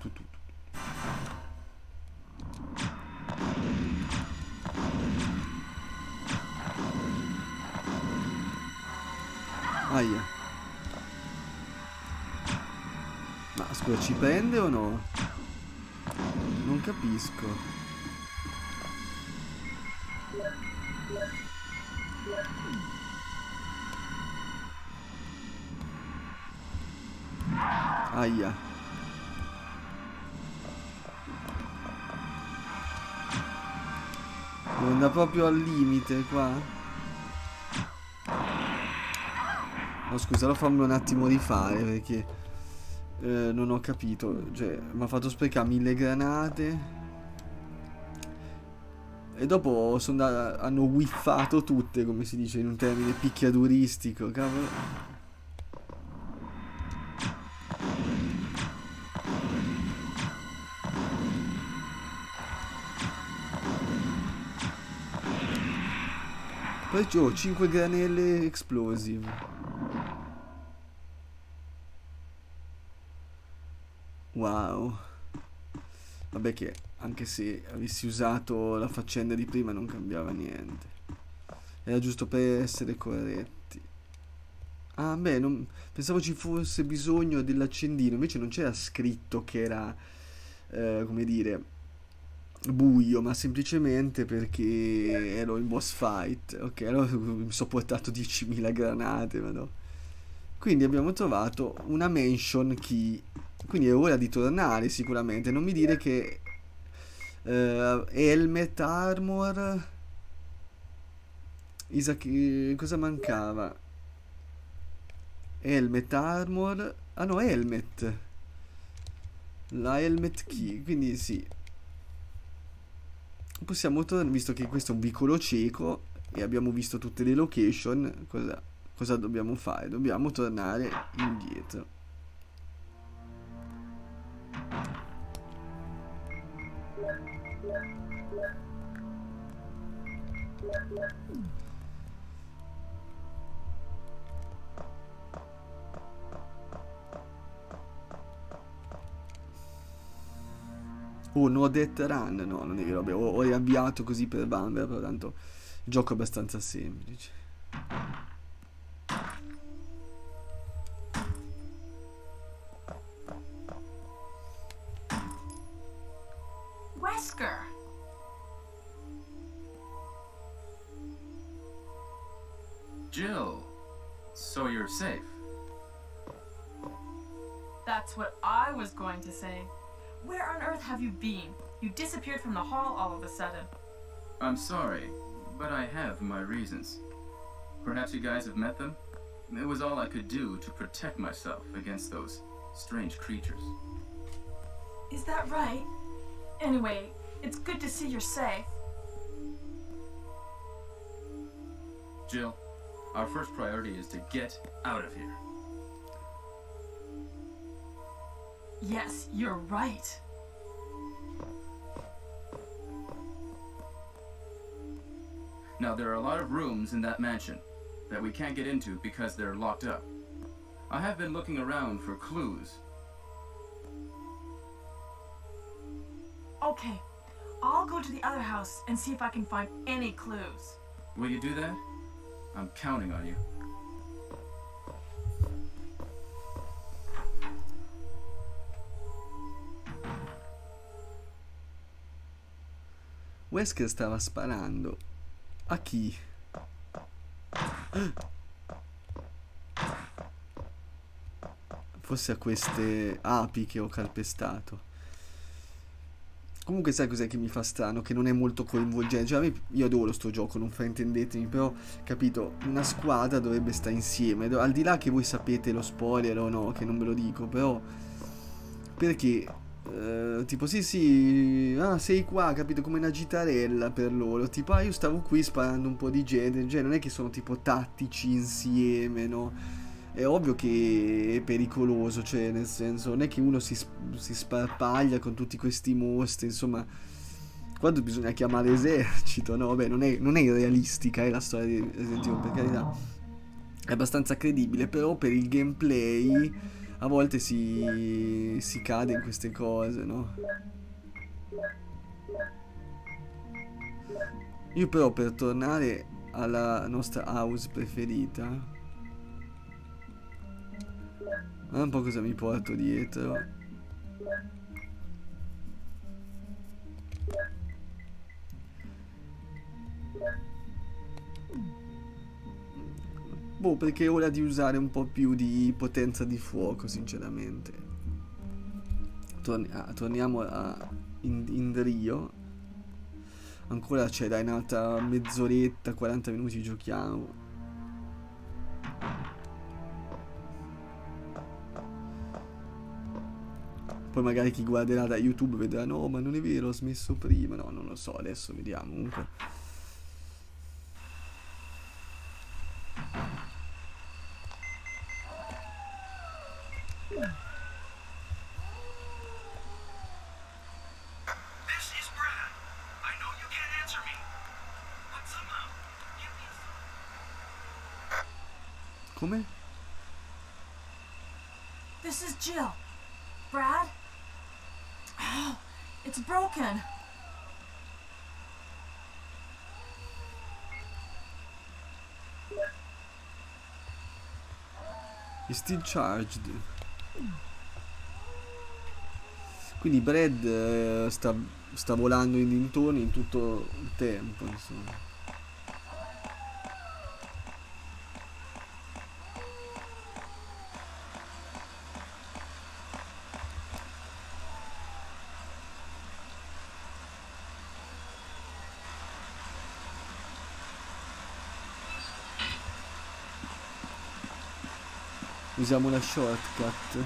tu, tu. Aia. Ma scusa, ci prende o no? Non capisco. Aia. Devo proprio al limite qua. No scusa, lo fammi un attimo rifare perché eh, non ho capito. Cioè, mi ha fatto sprecare mille granate. E dopo sono hanno whiffato tutte, come si dice in un termine picchiaduristico, cavolo. Ho 5 granelle explosive. Wow. Vabbè che anche se avessi usato la faccenda di prima non cambiava niente. Era giusto per essere corretti. Ah, beh, non... pensavo ci fosse bisogno dell'accendino, invece non c'era scritto che era, eh, come dire, buio, ma semplicemente perché ero in boss fight. Ok, allora mi sono portato 10.000 granate, ma no. Quindi abbiamo trovato una mansion key. Quindi è ora di tornare sicuramente. Non mi dire che uh, helmet armor. Isaac, cosa mancava? Helmet armor. Ah no, helmet. La helmet key. Quindi sì, possiamo tornare, visto che questo è un vicolo cieco e abbiamo visto tutte le location, cosa, cosa dobbiamo fare? Dobbiamo tornare indietro. Oh, no death run. No, non è vero. Vabbè, ho, ho riavviato così per Vanver, però tanto il gioco è abbastanza semplice. Wesker! Jill, so you're safe. That's what I was going to say. Where on earth have you been? You disappeared from the hall all of a sudden. I'm sorry, but I have my reasons. Perhaps you guys have met them? It was all I could do to protect myself against those strange creatures. Is that right? Anyway, it's good to see you're safe. Jill, our first priority is to get out of here. Yes, you're right. Now, there are a lot of rooms in that mansion that we can't get into because they're locked up. I have been looking around for clues. Okay, I'll go to the other house and see if I can find any clues. Will you do that? I'm counting on you. Wesker stava sparando. A chi? Forse a queste api che ho calpestato. Comunque sai cos'è che mi fa strano? Che non è molto coinvolgente. Cioè, io adoro sto gioco, non fraintendetemi, però, capito, una squadra dovrebbe stare insieme. Al di là che voi sapete lo spoiler o no, che non ve lo dico, però... Perché... Uh, tipo sì sì ah sei qua capito come una gitarella per loro tipo ah io stavo qui sparando un po' di gente cioè non è che sono tipo tattici insieme no è ovvio che è pericoloso, cioè nel senso non è che uno si, si sparpaglia con tutti questi mostri, insomma, quando bisogna chiamare esercito, no? Vabbè, non è, non è realistica, è la storia di Resident Evil, per carità. È abbastanza credibile, però per il gameplay a volte si, si cade in queste cose, no? Io però per tornare alla nostra house preferita Ma un po' cosa mi porto dietro. Boh, perché è ora di usare un po' più di potenza di fuoco, sinceramente. Torni ah, torniamo a in, in Rio. Ancora c'è, dai, un'altra mezz'oretta, 40 minuti giochiamo. Poi magari chi guarderà da YouTube vedrà no, ma non è vero, ho smesso prima. No, non lo so, adesso vediamo. Comunque. Come? This is Jill. Brad? Oh, it's broken. Is still charged. Quindi Brad eh, sta, sta volando in dintorni in tutto il tempo, insomma. Usiamo la shortcut.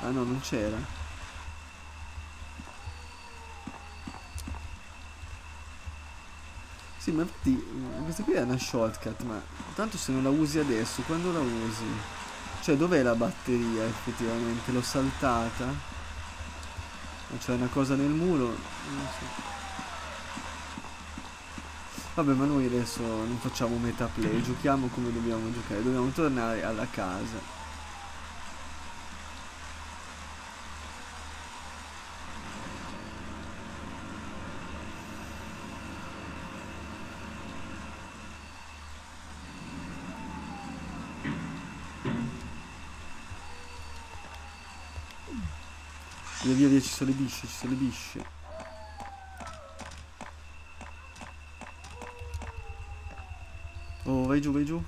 Ah no, non c'era. Sì, ma infatti questa qui è una shortcut, ma tanto se non la usi adesso, quando la usi? Cioè, dov'è la batteria effettivamente? L'ho saltata? C'è una cosa nel muro? Non so. Vabbè, ma noi adesso non facciamo meta play, giochiamo come dobbiamo giocare, dobbiamo tornare alla casa. Via via via, ci sono le bisce, ci sono le bisce. Oh, vai giù, vai giù.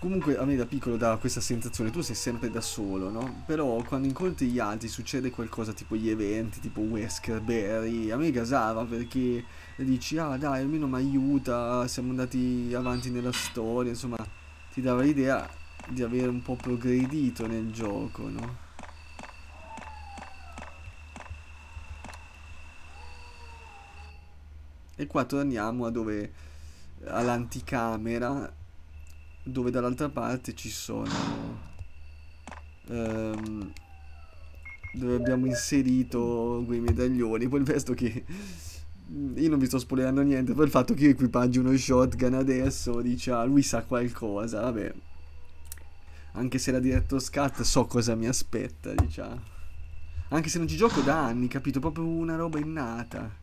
Comunque a me da piccolo dà questa sensazione, tu sei sempre da solo, no? Però quando incontri gli altri succede qualcosa tipo gli eventi, tipo Wesker, Barry, a me gasava perché dici ah dai almeno mi aiuta, siamo andati avanti nella storia, insomma ti dava l'idea di avere un po' progredito nel gioco, no? E qua torniamo a dove all'anticamera dove dall'altra parte ci sono um, dove abbiamo inserito quei medaglioni poi il resto che io non vi sto spoilerando niente, poi il fatto che io equipaggi uno shotgun adesso, dice, ah, lui sa qualcosa, vabbè. Anche se la Director Scat so cosa mi aspetta, diciamo. Anche se non ci gioco da anni, capito? Proprio una roba innata.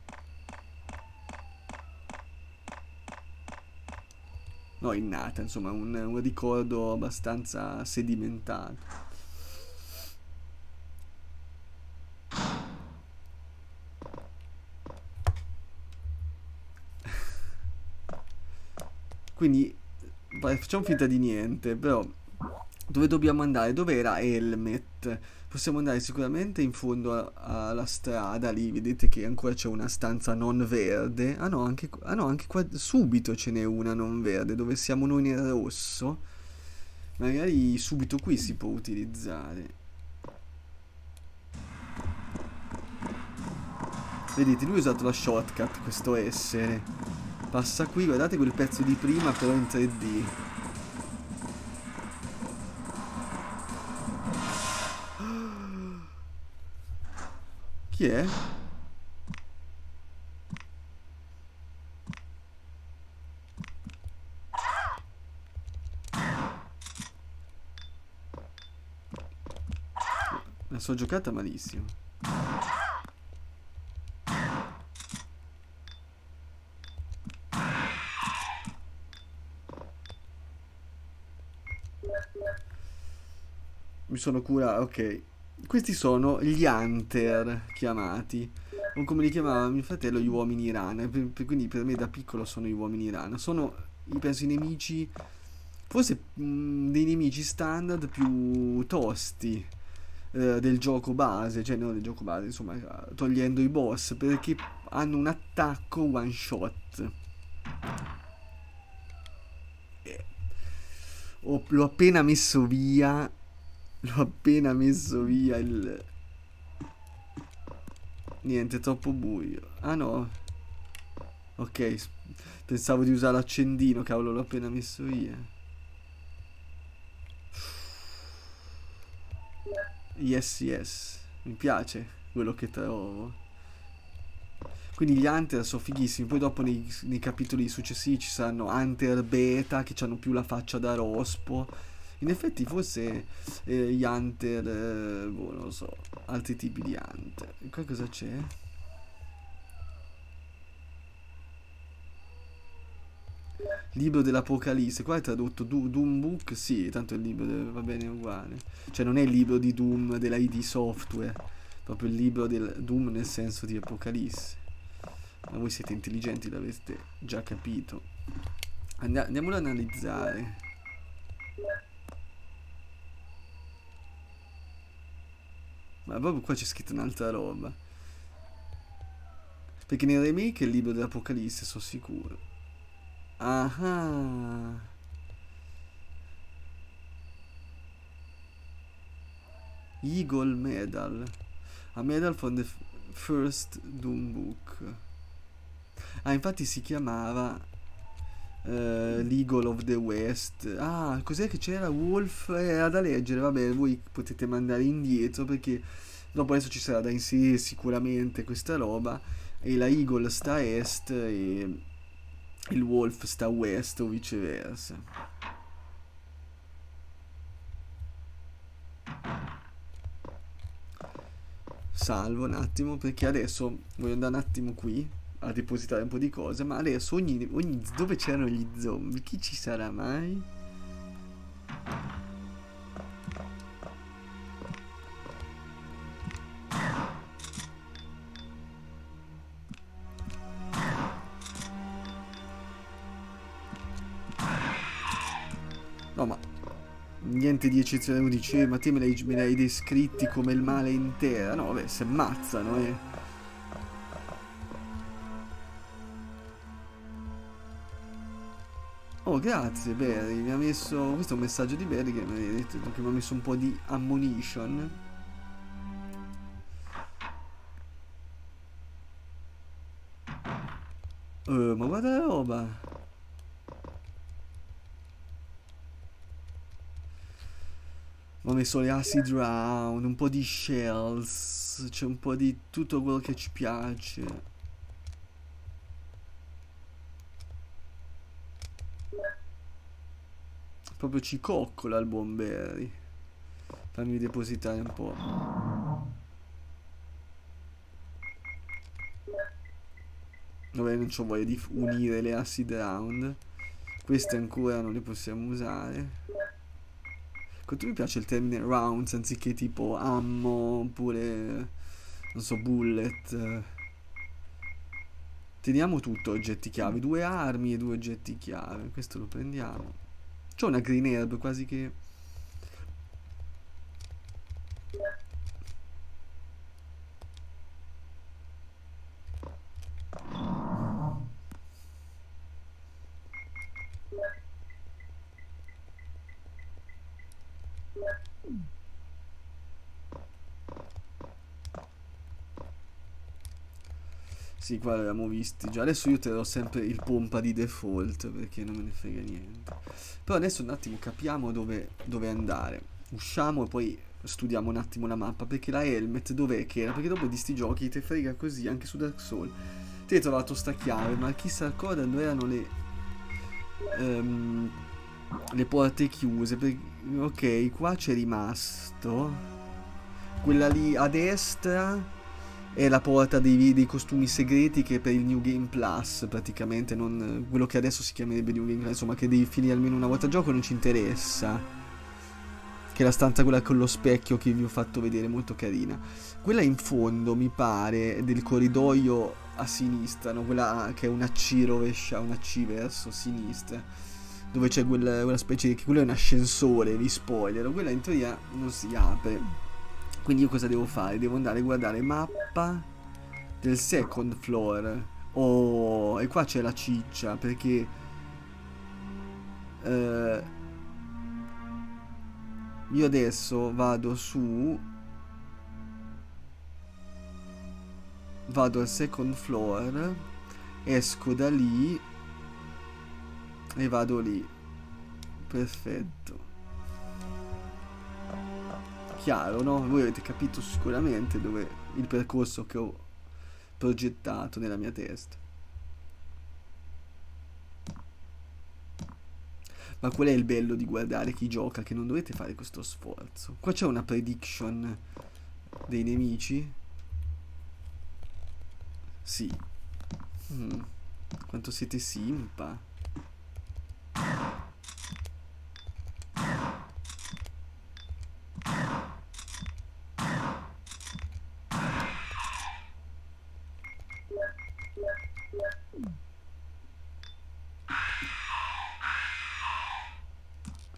No, innata, insomma, un, un ricordo abbastanza sedimentato. Quindi facciamo finta di niente, però dove dobbiamo andare? Dove era Helmet? Possiamo andare sicuramente in fondo alla strada, lì vedete che ancora c'è una stanza non verde. Ah no, anche, ah no, anche qua subito ce n'è una non verde, dove siamo noi nel rosso. Magari subito qui si può utilizzare. Vedete, lui ha usato la shortcut, questo essere. Passa qui, guardate quel pezzo di prima però in 3D. Chi è? La so giocata malissimo. Mi sono curato, ok. Questi sono gli Hunter chiamati, o come li chiamava mio fratello, gli uomini rana. quindi per me da piccolo sono gli uomini rana. Sono, penso, i nemici, forse mh, mm, dei nemici standard più tosti eh, del gioco base, cioè non del gioco base, insomma, togliendo i boss, perché hanno un attacco one shot. Eh, l'ho appena messo via L'ho appena messo via il... Niente, troppo buio. Ah no. Ok, pensavo di usare l'accendino, cavolo, l'ho appena messo via. Yes, yes. Mi piace quello che trovo. Quindi gli Hunter sono fighissimi. Poi dopo nei, nei capitoli successivi ci saranno Hunter Beta che hanno più la faccia da rospo in effetti forse eh, gli hunter, eh, boh, non lo so, altri tipi di hunter. Qua cosa c'è? Libro dell'Apocalisse, qua è tradotto Do Doom Book, sì, tanto il libro deve, va bene uguale. Cioè non è il libro di Doom della Software, proprio il libro del Doom nel senso di Apocalisse. Ma voi siete intelligenti, l'avete già capito. andiamolo ad analizzare. Ma proprio qua c'è scritto un'altra roba. Perché nel remake è il libro dell'Apocalisse, sono sicuro. Ah. Eagle Medal. A medal from the first Doom Book. Ah, infatti si chiamava uh, L'Eagle of the West. Ah, cos'è che c'era? Wolf era da leggere. Vabbè, voi potete mandare indietro perché dopo adesso ci sarà da inserire sicuramente questa roba. E la Eagle sta a est e il Wolf sta a west o viceversa. Salvo un attimo perché adesso voglio andare un attimo qui a depositare un po' di cose, ma adesso ogni, ogni dove c'erano gli zombie, chi ci sarà mai? No, ma niente di eccezionale, dice, ma te me l'hai descritti come il male intero. No, vabbè, si ammazzano, eh. Oh, grazie Barry, mi ha messo... Questo è un messaggio di Barry che mi ha detto che mi ha messo un po' di ammunition. Uh, ma guarda la roba. Mi ha messo le acid round, un po' di shells, c'è un po' di tutto quello che ci piace. Proprio ci coccola il buon Barry. Fammi depositare un po'. Vabbè, non c'ho voglia di unire le acid round. Queste ancora non le possiamo usare. Quanto mi piace il termine rounds anziché tipo ammo oppure non so bullet. Teniamo tutto oggetti chiave, due armi e due oggetti chiave. Questo lo prendiamo. C'ho una green herb quasi che Sì, qua l'abbiamo visti già. Adesso io terrò sempre il pompa di default perché non me ne frega niente. Però adesso un attimo capiamo dove, dove andare. Usciamo e poi studiamo un attimo la mappa perché la helmet dov'è che era? Perché dopo di sti giochi ti frega così anche su Dark Souls. Ti hai trovato sta chiave, ma chissà cosa dove erano le... Um, le porte chiuse. Per, ok, qua c'è rimasto. Quella lì a destra è la porta dei, dei, costumi segreti che per il New Game Plus praticamente non, quello che adesso si chiamerebbe New Game Plus insomma che devi finire almeno una volta a gioco non ci interessa. Che è la stanza quella con lo specchio che vi ho fatto vedere molto carina. Quella in fondo mi pare del corridoio a sinistra no? quella che è una C rovescia una C verso sinistra dove c'è quella, quella specie di quello è un ascensore vi spoiler quella in teoria non si apre quindi io cosa devo fare? Devo andare a guardare mappa del second floor. Oh, e qua c'è la ciccia perché... Eh, io adesso vado su... Vado al second floor. Esco da lì. E vado lì. Perfetto chiaro, no? Voi avete capito sicuramente dove il percorso che ho progettato nella mia testa. Ma qual è il bello di guardare chi gioca che non dovete fare questo sforzo? Qua c'è una prediction dei nemici. Sì. Mm. Quanto siete simpa.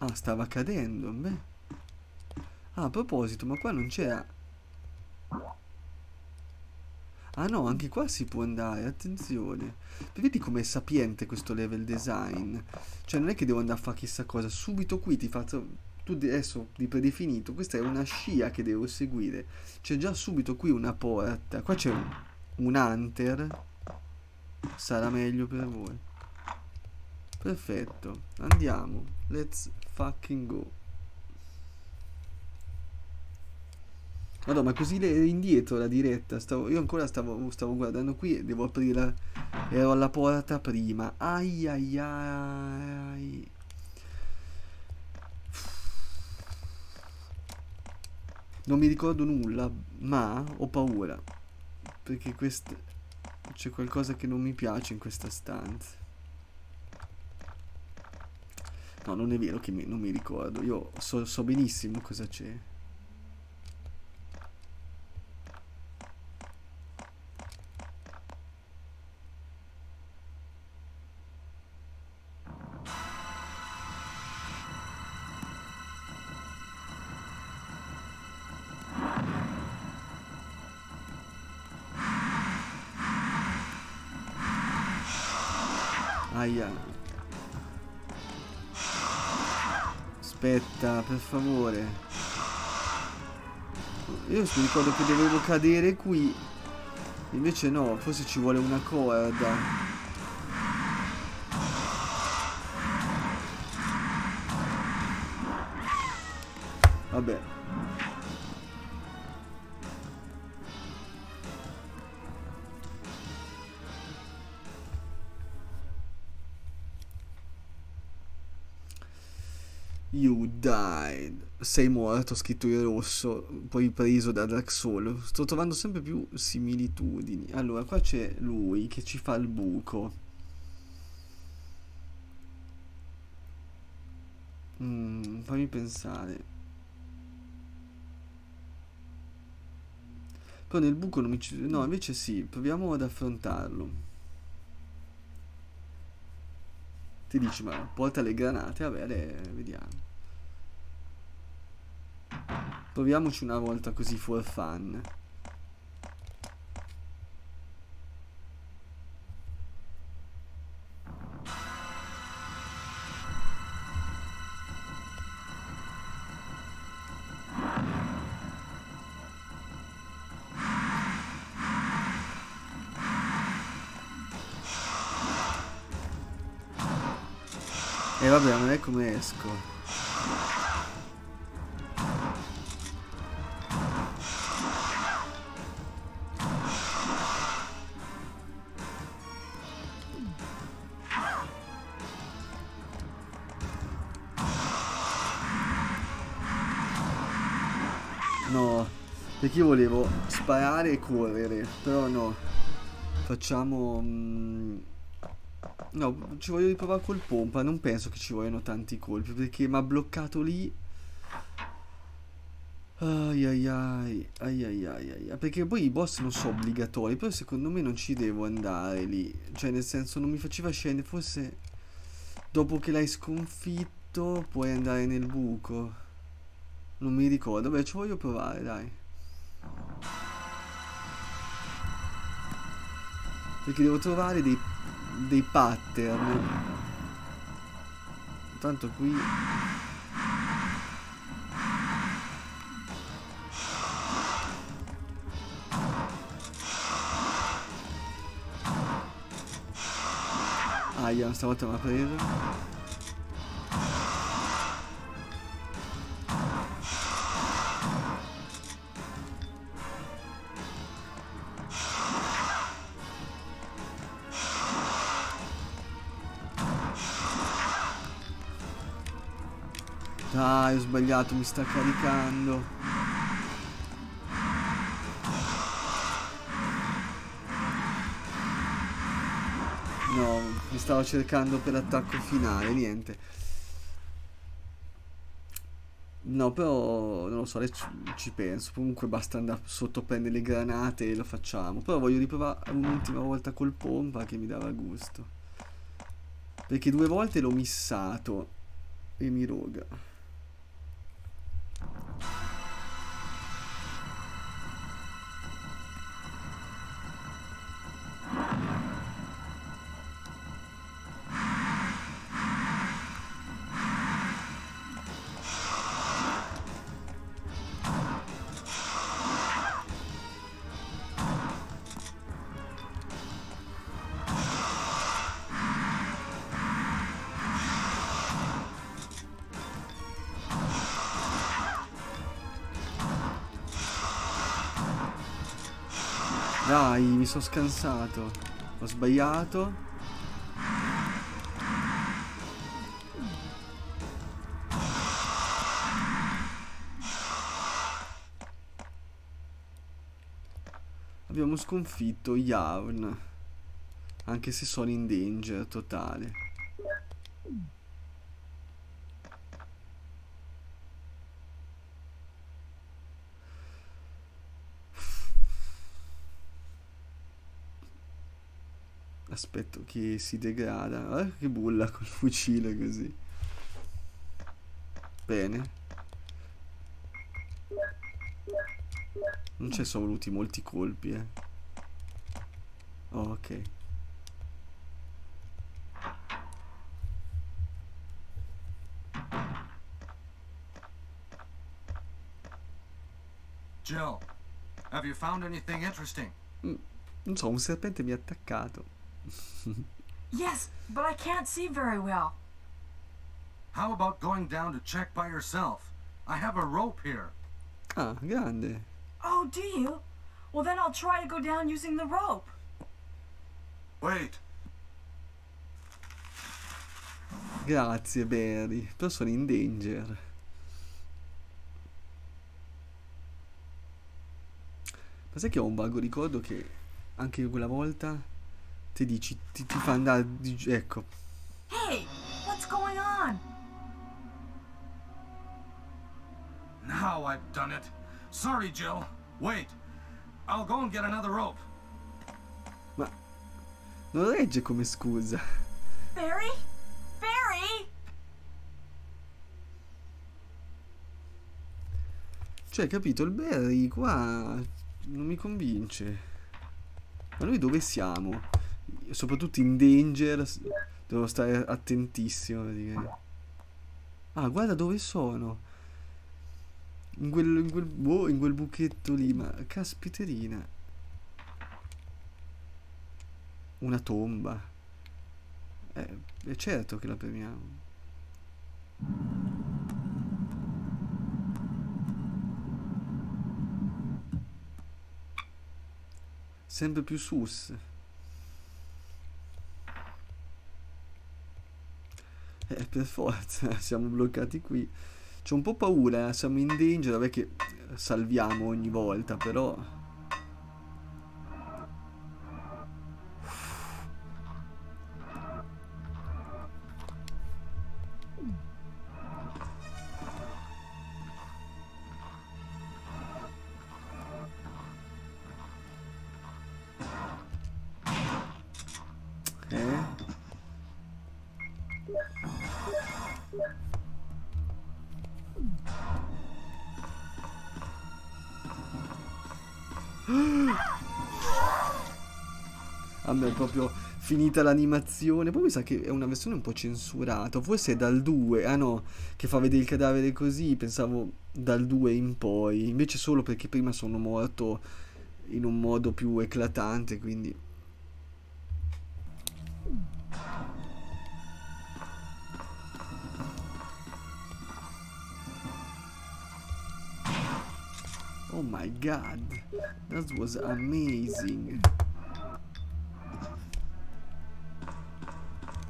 Ah, stava cadendo, beh. Ah, a proposito, ma qua non c'era... Ah no, anche qua si può andare, attenzione. Vedi com'è sapiente questo level design. Cioè non è che devo andare a fare chissà cosa. Subito qui ti faccio... Tu adesso di predefinito, questa è una scia che devo seguire. C'è già subito qui una porta. Qua c'è un, un hunter. Sarà meglio per voi. Perfetto, andiamo. Let's fucking go. Madonna, ma così indietro la diretta. Stavo, io ancora stavo, stavo guardando qui e devo aprire. Ero alla porta prima. Ai ai ai. Non mi ricordo nulla, ma ho paura. Perché questo... C'è qualcosa che non mi piace in questa stanza. No, non è vero che mi, non mi ricordo. Io so, so benissimo cosa c'è. Aspetta, per favore. Io mi ricordo che dovevo cadere qui. Invece no, forse ci vuole una corda. Vabbè. You died. Sei morto, scritto in rosso, poi preso da Dark Souls. Sto trovando sempre più similitudini. Allora, qua c'è lui che ci fa il buco. Mm, fammi pensare. Però nel buco non mi ci... No, invece sì, proviamo ad affrontarlo. Ti dici, ma porta le granate, vabbè, le... vediamo. Proviamoci una volta così for fun. E vabbè, non è come esco. Io volevo sparare e correre, però no. Facciamo... mm, No, ci voglio riprovare col pompa, non penso che ci vogliano tanti colpi, perché mi ha bloccato lì. Ai ai ai, ai ai ai. Perché poi i boss non sono obbligatori, però secondo me non ci devo andare lì. Cioè, nel senso, non mi faceva scendere, forse dopo che l'hai sconfitto puoi andare nel buco. Non mi ricordo, beh, ci voglio provare, dai. Perché devo trovare dei, dei pattern. Tanto qui... Aia, stavolta mi ha preso. Sbagliato, mi sta caricando. No, mi stavo cercando per l'attacco finale, niente. No, però non lo so, ci penso. Comunque basta andare sotto a prendere le granate e lo facciamo. Però voglio riprovare un'ultima volta col pompa che mi dava gusto. Perché due volte l'ho missato e mi roga. Sono scansato. Ho sbagliato. Abbiamo sconfitto Yarn. Anche se sono in danger totale. Si degrada. Guarda che bulla col fucile così. Bene. Non ci sono voluti molti colpi, eh. Oh, ok. Jill, have you found anything interesting? Non so, un serpente mi ha attaccato. Yes, but I can't see very well. How about going down to check by yourself? I have a rope here. Ah, grande. Oh, do you? Well, then I'll try to go down using the rope. Wait, Grazie Barry, però sono in danger. Ma sai che ho un vago ricordo che anche quella volta ti dici, ti, ti fa andare, di- ecco, Hey, what's going on? Now I've done it. Sorry, Jill. Wait. I'll go and get another rope. ma non regge come scusa. Barry? Barry? Cioè, capito, il Barry qua non mi convince. Ma noi dove siamo? Soprattutto in danger, devo stare attentissimo. praticamente. Ah, guarda dove sono. In quel, in quel, boh, in quel buchetto lì, ma caspiterina. Una tomba. Eh, è certo che la premiamo. Sempre più sus. Eh, per forza, siamo bloccati qui. C'ho un po' paura, eh, siamo in danger, vabbè che salviamo ogni volta, però... proprio finita l'animazione. Poi mi sa che è una versione un po' censurata. Forse è dal 2. Ah no, che fa vedere il cadavere così. Pensavo dal 2 in poi. Invece solo perché prima sono morto in un modo più eclatante. Quindi. Oh my god, that was amazing.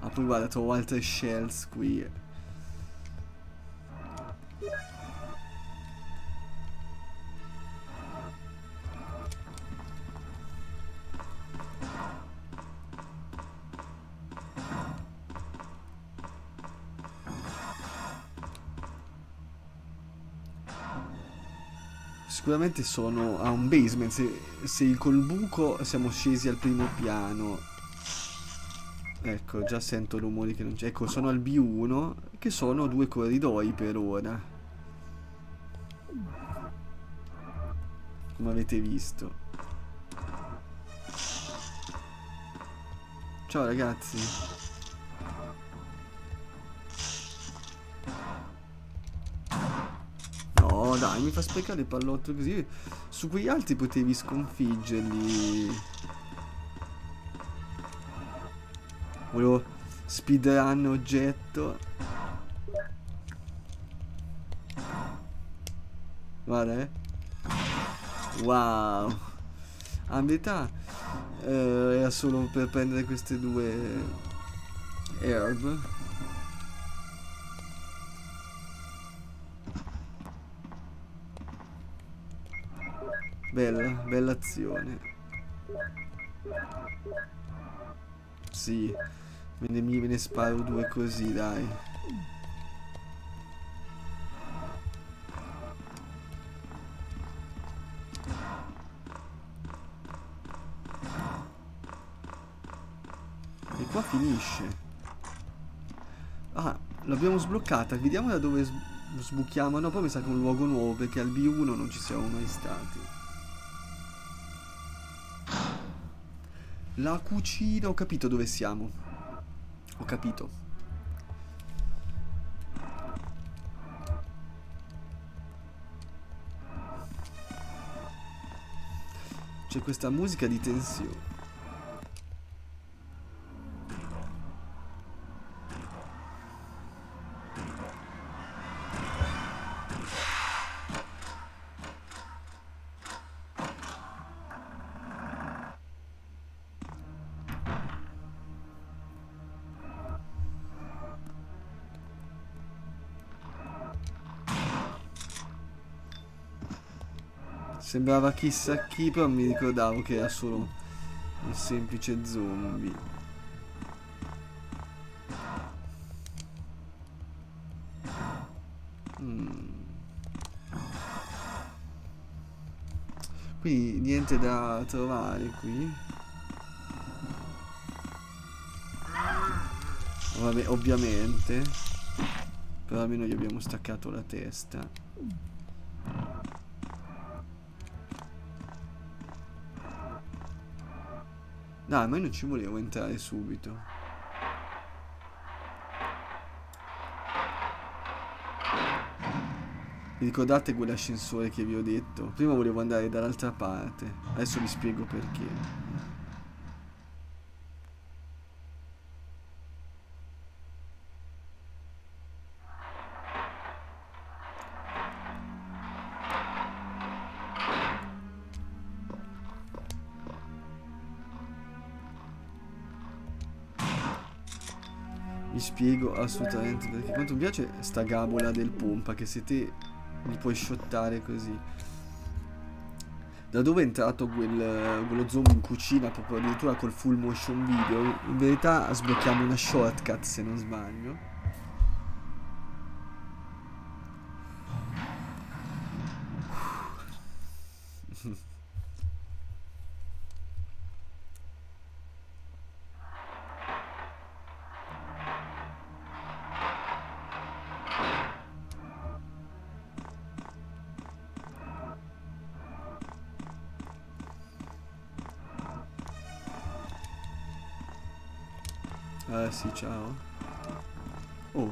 Ah, poi guarda, trovo altre shells qui. Sicuramente sono a un basement. Se, se col buco siamo scesi al primo piano. Ecco, già sento rumori che non c'è. Ecco, sono al B1, che sono due corridoi per ora. Come avete visto. Ciao ragazzi. No, dai, mi fa sprecare il pallotto così. Su quegli altri potevi sconfiggerli. Volevo speedrun oggetto. Guarda, eh. Wow. A metà eh, era solo per prendere queste due herb. Bella, bella azione. Sì, me ne, me ne sparo due così, dai. E qua finisce. Ah, l'abbiamo sbloccata. Vediamo da dove sbuchiamo. No, poi mi sa che è un luogo nuovo perché al B1 non ci siamo mai stati. La cucina, ho capito dove siamo. Ho capito. C'è questa musica di tensione. Sembrava chissà chi, però mi ricordavo che era solo un semplice zombie. Mm. Quindi niente da trovare qui. Vabbè, ovviamente. Però almeno gli abbiamo staccato la testa. Dai, ma io non ci volevo entrare subito. Vi ricordate quell'ascensore che vi ho detto? Prima volevo andare dall'altra parte. Adesso vi spiego perché. Assolutamente perché quanto mi piace sta gabola del pompa che se te li puoi shottare così. Da dove è entrato quel, quello zombie in cucina proprio addirittura col full motion video? In verità sblocchiamo una shortcut se non sbaglio. Sì, ciao. Oh.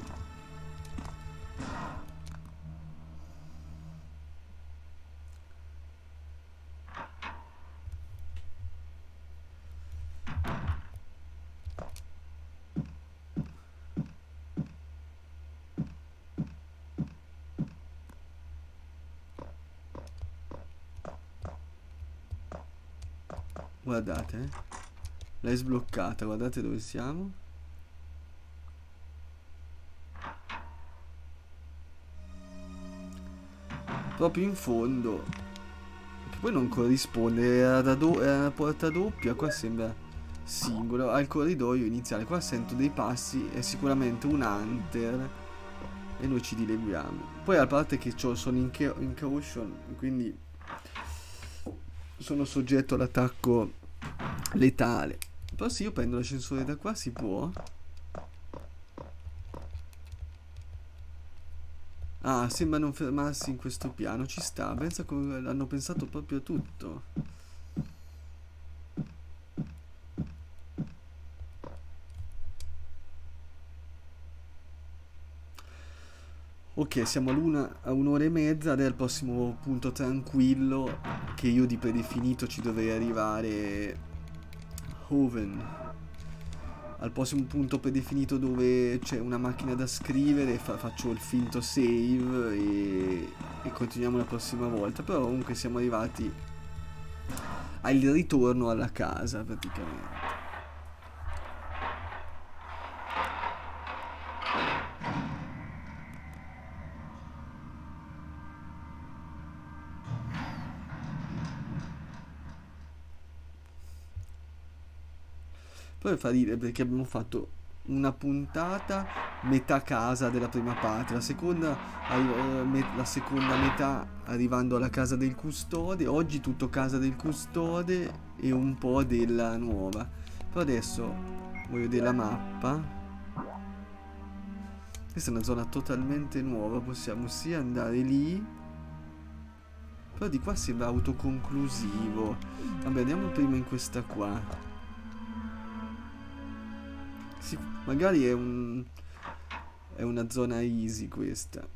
Guardate, eh. L'hai sbloccata, guardate dove siamo. Proprio in fondo. Che poi non corrisponde, era, da do- una porta doppia, qua sembra singolo. Al corridoio iniziale, qua sento dei passi, è sicuramente un hunter. E noi ci dileguiamo. Poi a parte che sono in, in caution, quindi sono soggetto all'attacco letale. Però se io prendo l'ascensore da qua si può. Ah, sembra non fermarsi in questo piano, ci sta, pensa come l'hanno pensato proprio tutto. Ok, siamo all'una a un'ora e mezza ed è il prossimo punto tranquillo che io di predefinito ci dovrei arrivare. Hoven al prossimo punto predefinito dove c'è una macchina da scrivere fa faccio il finto save e, e continuiamo la prossima volta. Però comunque siamo arrivati al ritorno alla casa praticamente Poi fa ridere perché abbiamo fatto una puntata metà casa della prima parte, la seconda, eh, la seconda metà arrivando alla casa del custode, oggi tutto casa del custode e un po' della nuova. Però adesso voglio vedere la mappa. Questa è una zona totalmente nuova, possiamo sia andare lì, però di qua sembra autoconclusivo. Vabbè, andiamo prima in questa qua. Magari è un... È una zona easy questa.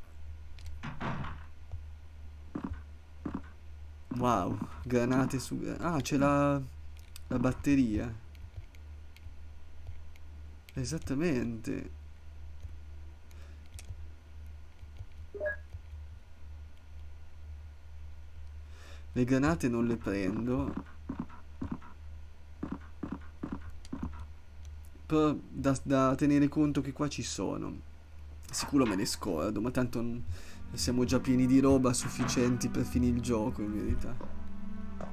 Wow, granate su... Ah, c'è la... La batteria. Esattamente. Le granate non le prendo. Da, da, tenere conto che qua ci sono. Sicuro me ne scordo, ma tanto Siamo già pieni di roba sufficienti per finire il gioco, in verità.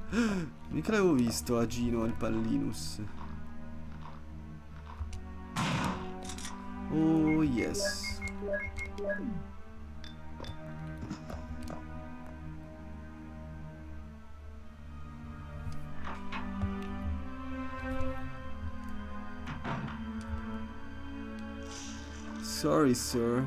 Mica l'avevo visto Agino al Pallinus. Oh yes. Sorry, sir.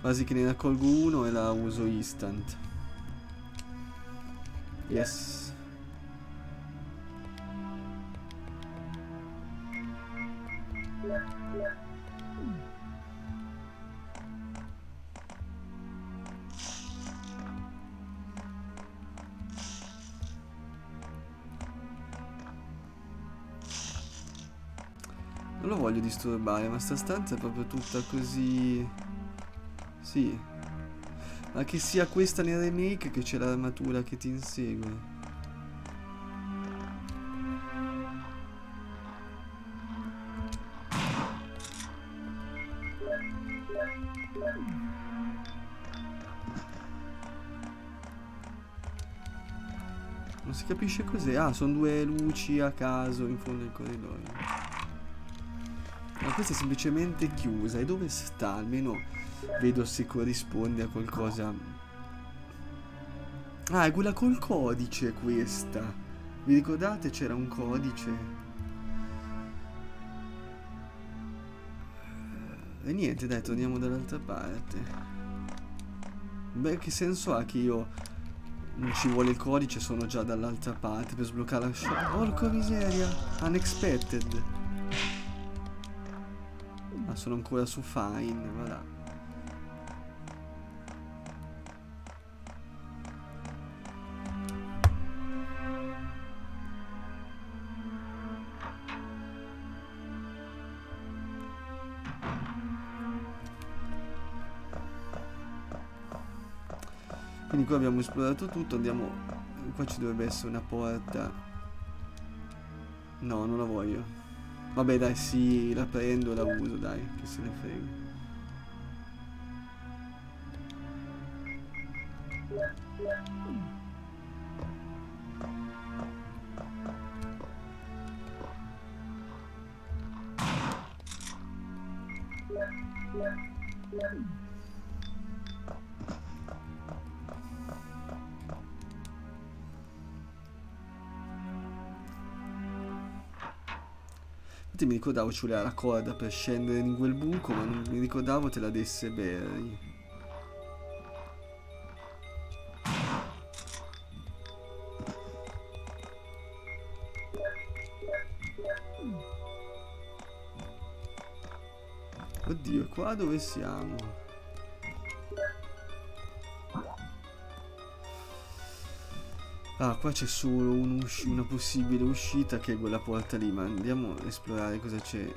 Quasi che ne raccolgo uno e la uso instant. Yes. Non lo voglio disturbare, ma sta stanza è proprio tutta così... Sì. Ma che sia questa nel remake che c'è l'armatura che ti insegue. Non si capisce cos'è. Ah, sono due luci a caso in fondo al corridoio. Ma questa è semplicemente chiusa. E dove sta? Almeno vedo se corrisponde a qualcosa. Ah, è quella col codice questa. Vi ricordate c'era un codice? E niente, dai, torniamo dall'altra parte. Beh, che senso ha che io non ci vuole il codice, sono già dall'altra parte per sbloccare la shop. Porca miseria, unexpected. Sono ancora su fine, voilà. Quindi qua abbiamo esplorato tutto, andiamo... Qua ci dovrebbe essere una porta. No, non la voglio. Vabbè dai, sì, la prendo e la uso, dai, che se ne frega. Ricordavo ci voleva la corda per scendere in quel buco, ma non mi ricordavo te la desse Barry. Oddio, qua dove siamo? Ah, qua c'è solo un una possibile uscita che è quella porta lì, ma andiamo a esplorare cosa c'è.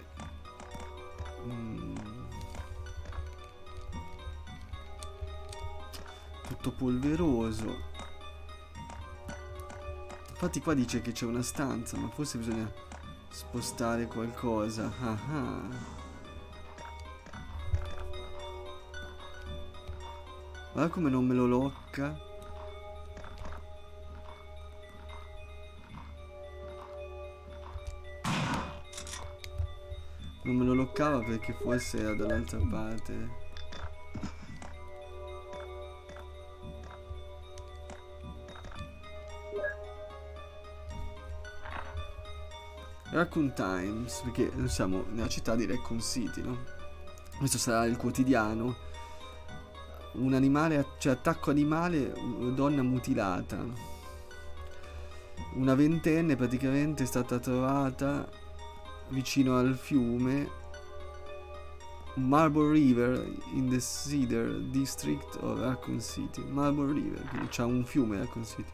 Mm. Tutto polveroso. Infatti qua dice che c'è una stanza, ma forse bisogna spostare qualcosa. Ah ah. Guarda come non me lo locca. Non me lo loccava perché forse era dall'altra parte. Raccoon Times, perché noi siamo nella città di Raccoon City, no? Questo sarà il quotidiano. Un animale, cioè attacco animale, una donna mutilata. Una ventenne praticamente è stata trovata vicino al fiume Marble River in the Cedar District of Raccoon City. Marble River, quindi c'è un fiume a Raccoon City.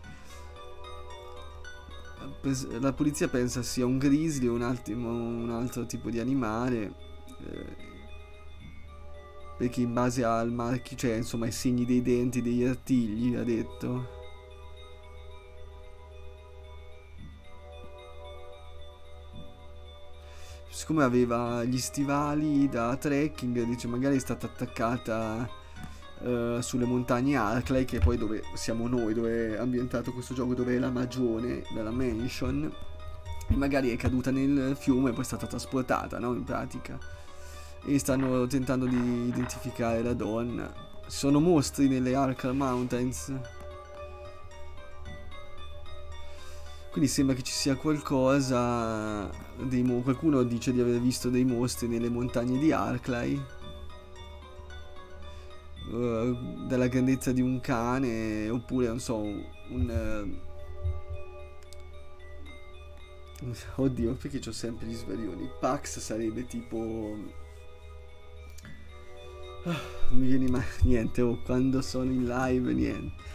La polizia pensa sia un grizzly o un, un altro tipo di animale. eh, Perché in base al marchio, cioè insomma ai segni dei denti, degli artigli, ha detto. Siccome aveva gli stivali da trekking, dice magari è stata attaccata eh, sulle montagne Arclay, che è poi dove siamo noi, dove è ambientato questo gioco, dove è la magione della mansion. E magari è caduta nel fiume e poi è stata trasportata, no? In pratica. E stanno tentando di identificare la donna. Ci sono mostri nelle Arkle Mountains. Quindi sembra che ci sia qualcosa. Qualcuno dice di aver visto dei mostri nelle montagne di Arclay. Uh, della grandezza di un cane. Oppure, non so, un. uh, Oddio, perché ho sempre gli svarioni? Pax sarebbe tipo. Ah, mi viene mai niente, oh, quando sono in live niente.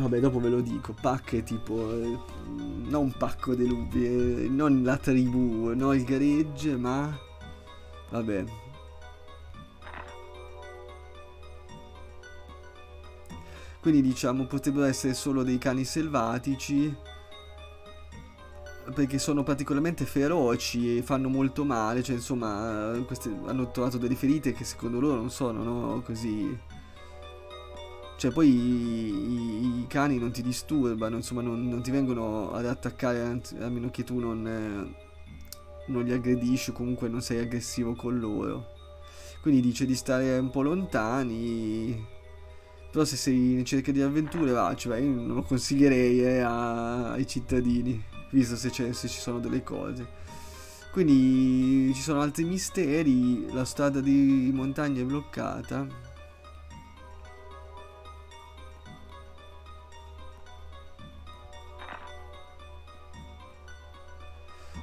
Vabbè, dopo ve lo dico. Pac è tipo. eh, non Pacco dei lupi, eh, non la tribù, non il gregge, ma. Vabbè. Quindi diciamo potrebbero essere solo dei cani selvatici. Perché sono particolarmente feroci e fanno molto male. Cioè, insomma, eh, queste hanno trovato delle ferite che secondo loro non sono no, così. Cioè, poi i, i- i cani non ti disturbano, insomma, non, non ti vengono ad attaccare a meno che tu non, eh, non li aggredisci comunque non sei aggressivo con loro. Quindi dice di stare un po' lontani. Però se sei in cerca di avventure, va, cioè io non lo consiglierei eh, a- ai cittadini, visto se, se ci sono delle cose. Quindi ci sono altri misteri, la strada di montagna è bloccata.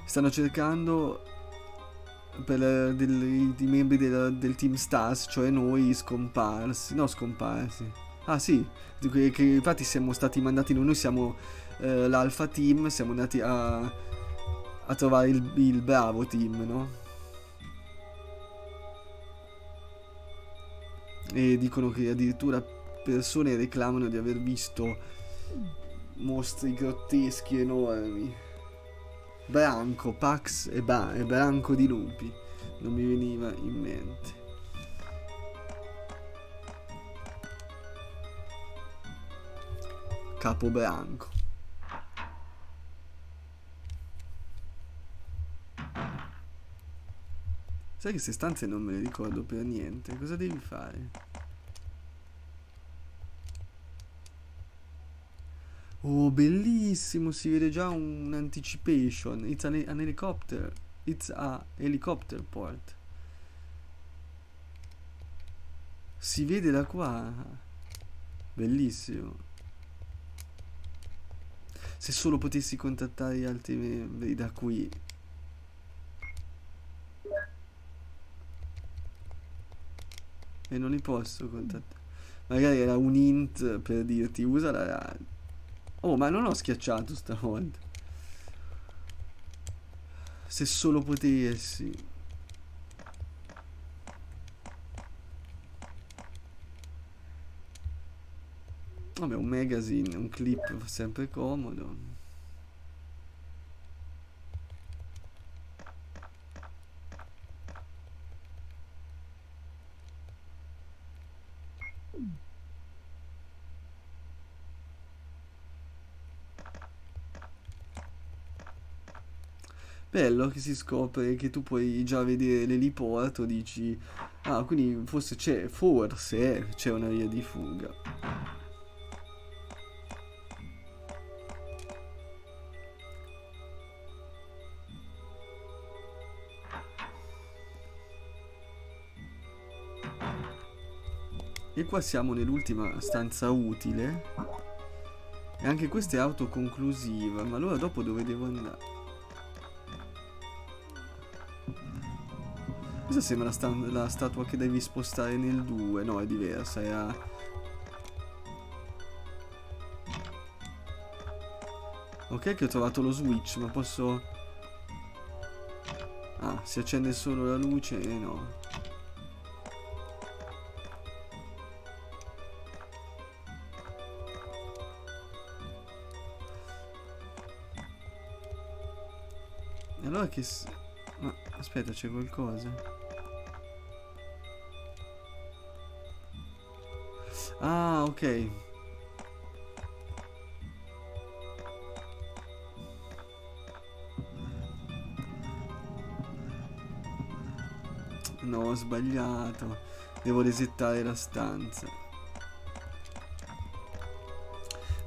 Stanno cercando per eh, del- i membri del, del team Stars, cioè noi scomparsi, no scomparsi. Ah sì, que- che infatti siamo stati mandati noi, noi siamo eh, l'Alpha Team, siamo andati a, a trovare il, il Bravo Team, no? E dicono che addirittura persone reclamano di aver visto mostri grotteschi enormi. Branco, Pax e, ba- e Branco di lupi. Non mi veniva in mente. Capo Branco. Sai che queste stanze non me le ricordo per niente. Cosa devi fare? Oh, bellissimo, si vede già un anticipation. It's an, an helicopter. It's a helicopter port. Si vede da qua. Bellissimo. Se solo potessi contattare gli altri membri da qui. E non li posso contattare. Magari era un hint per dirti usa la radio. Oh, ma non ho schiacciato stavolta. Se solo potessi. Vabbè, un magazine, un clip sempre comodo. Bello che si scopre che tu puoi già vedere l'eliporto, dici, ah, quindi forse c'è, forse c'è una via di fuga. E qua siamo nell'ultima stanza utile. E anche questa è autoconclusiva, ma allora dopo dove devo andare? Questa sembra la, la statua che devi spostare nel 2. No, è diversa, era... Ok che ho trovato lo switch, ma posso... Ah, si accende solo la luce e no. E allora che... aspetta, c'è qualcosa? Ah, ok. No, ho sbagliato. Devo resettare la stanza.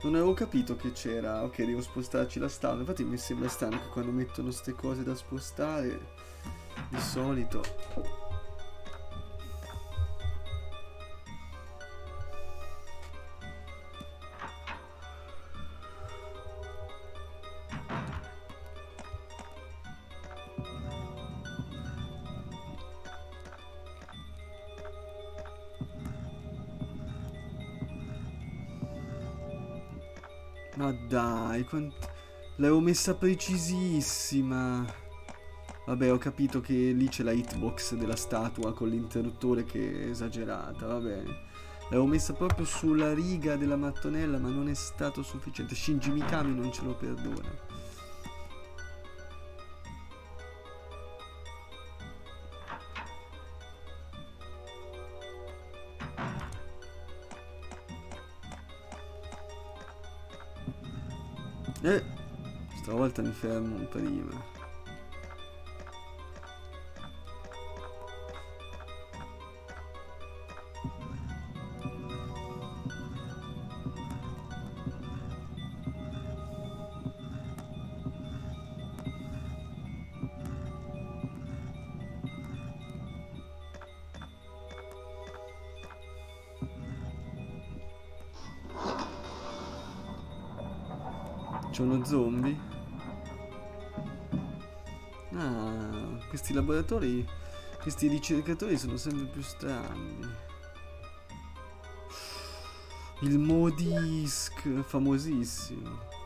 Non avevo capito che c'era. Ok, devo spostarci la stanza. Infatti mi sembra strano che quando mettono ste cose da spostare, di solito. Quant... l'avevo messa precisissima. Vabbè, ho capito che lì c'è la hitbox della statua con l'interruttore che è esagerata, va bene. L'avevo messa proprio sulla riga della mattonella, ma non è stato sufficiente. Shinji Mikami non ce lo perdona. Stavolta mi fermo prima. C'è uno zombie? Laboratori, questi ricercatori sono sempre più strani. Il Modisk, famosissimo.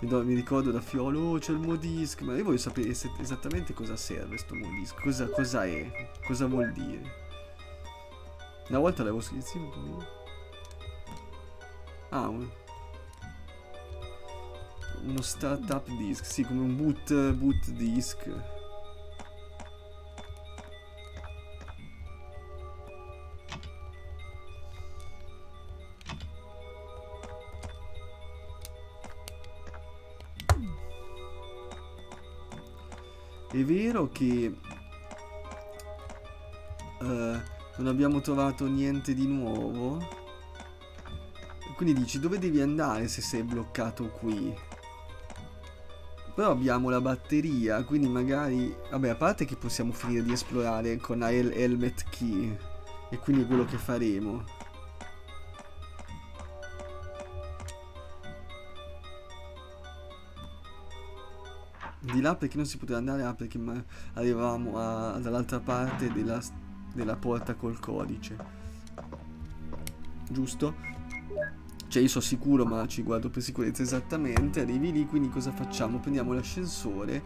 Mi, do- mi ricordo da Fiolo, oh c'è il Modisk, ma io voglio sapere esattamente cosa serve sto Modisk, cosa, cosa è, cosa vuol dire. Una volta l'avevo scritto. Ah, un- uno startup disk, sì, come un boot, boot disk. È vero che eh, non abbiamo trovato niente di nuovo. Quindi dici dove devi andare se sei bloccato qui? Però abbiamo la batteria, quindi magari... Vabbè, a parte che possiamo finire di esplorare con la Hel- Helmet Key. E quindi è quello che faremo. Di là perché non si poteva andare? Ah, perché arrivavamo dall'altra parte della, della porta col codice. Giusto? Cioè io sono sicuro ma ci guardo per sicurezza esattamente. Arrivi lì quindi cosa facciamo? Prendiamo l'ascensore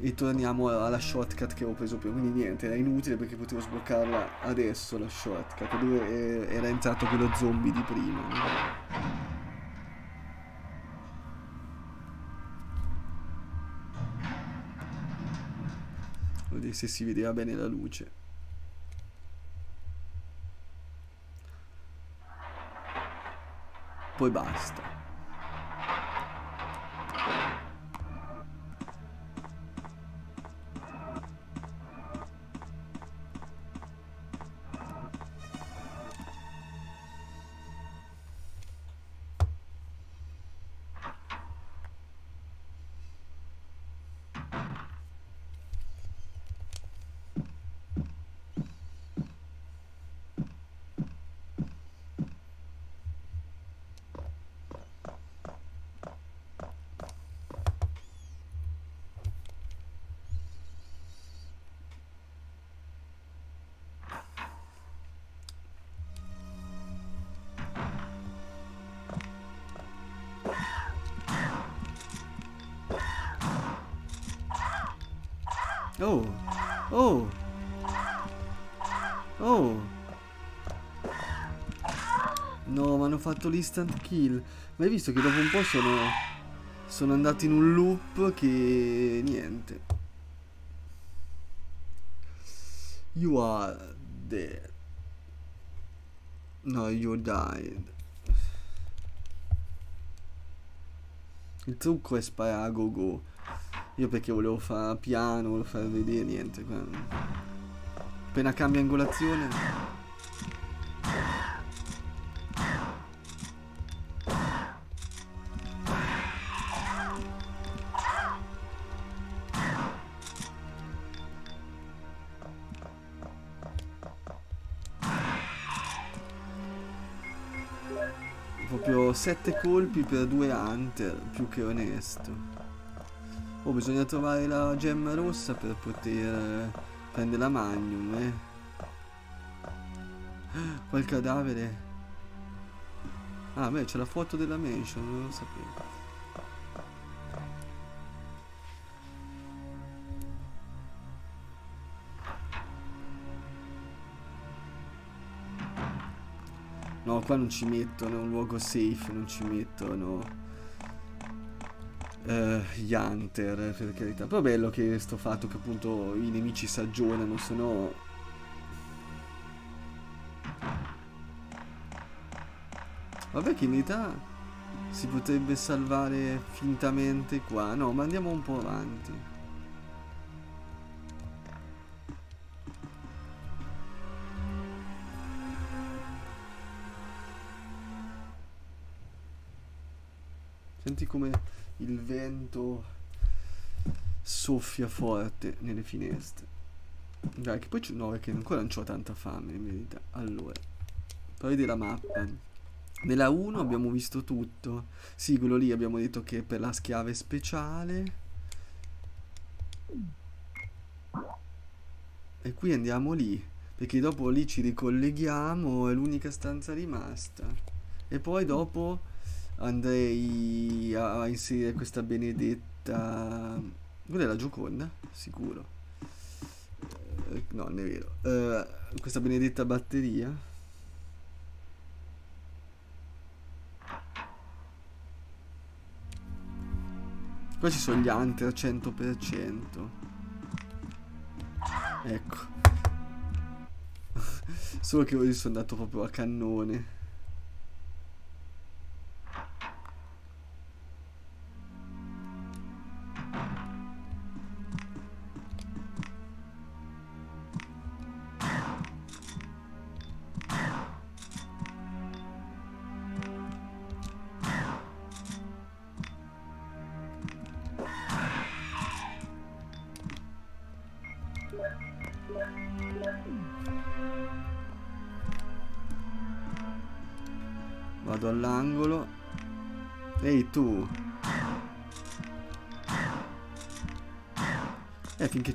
E torniamo alla shortcut che avevo preso prima. Quindi niente era inutile perché potevo sbloccarla adesso la shortcut. Dove era entrato quello zombie di prima. Vedere se si vedeva bene la luce Poi basta fatto l'instant kill. Ma hai visto che dopo un po' sono... Sono andati in un loop che... Niente. You are dead. No, you died. Il trucco è sparare a go go. Io perché volevo fare piano, volevo far vedere niente. Appena cambia angolazione. Proprio sette colpi per due hunter, più che onesto. Oh, bisogna trovare la gemma rossa per poter eh, prendere la magnum, eh. Quel cadavere. Ah, beh, c'è la foto della mansion, non lo sapevo. No, qua non ci mettono un luogo safe, non ci mettono eh, gli hunter, per carità. Però è bello che sto fatto che appunto i nemici s'aggiornano, se no... Vabbè che in verità si potrebbe salvare fintamente qua. No, ma andiamo un po' avanti. Senti come il vento soffia forte nelle finestre. Dai, che poi c'è... No, è che ancora non ho tanta fame, in verità. Allora, poi della mappa. Nella 1 abbiamo visto tutto. Sì, quello lì abbiamo detto che è per la schiave speciale. E qui andiamo lì. Perché dopo lì ci ricolleghiamo, è l'unica stanza rimasta. E poi dopo andrei a inserire questa benedetta quella è la Gioconda sicuro. Eh, no non è vero. Eh, questa benedetta batteria. Qua ci sono gli hunter 100% ecco. Solo che io sono andato proprio a cannone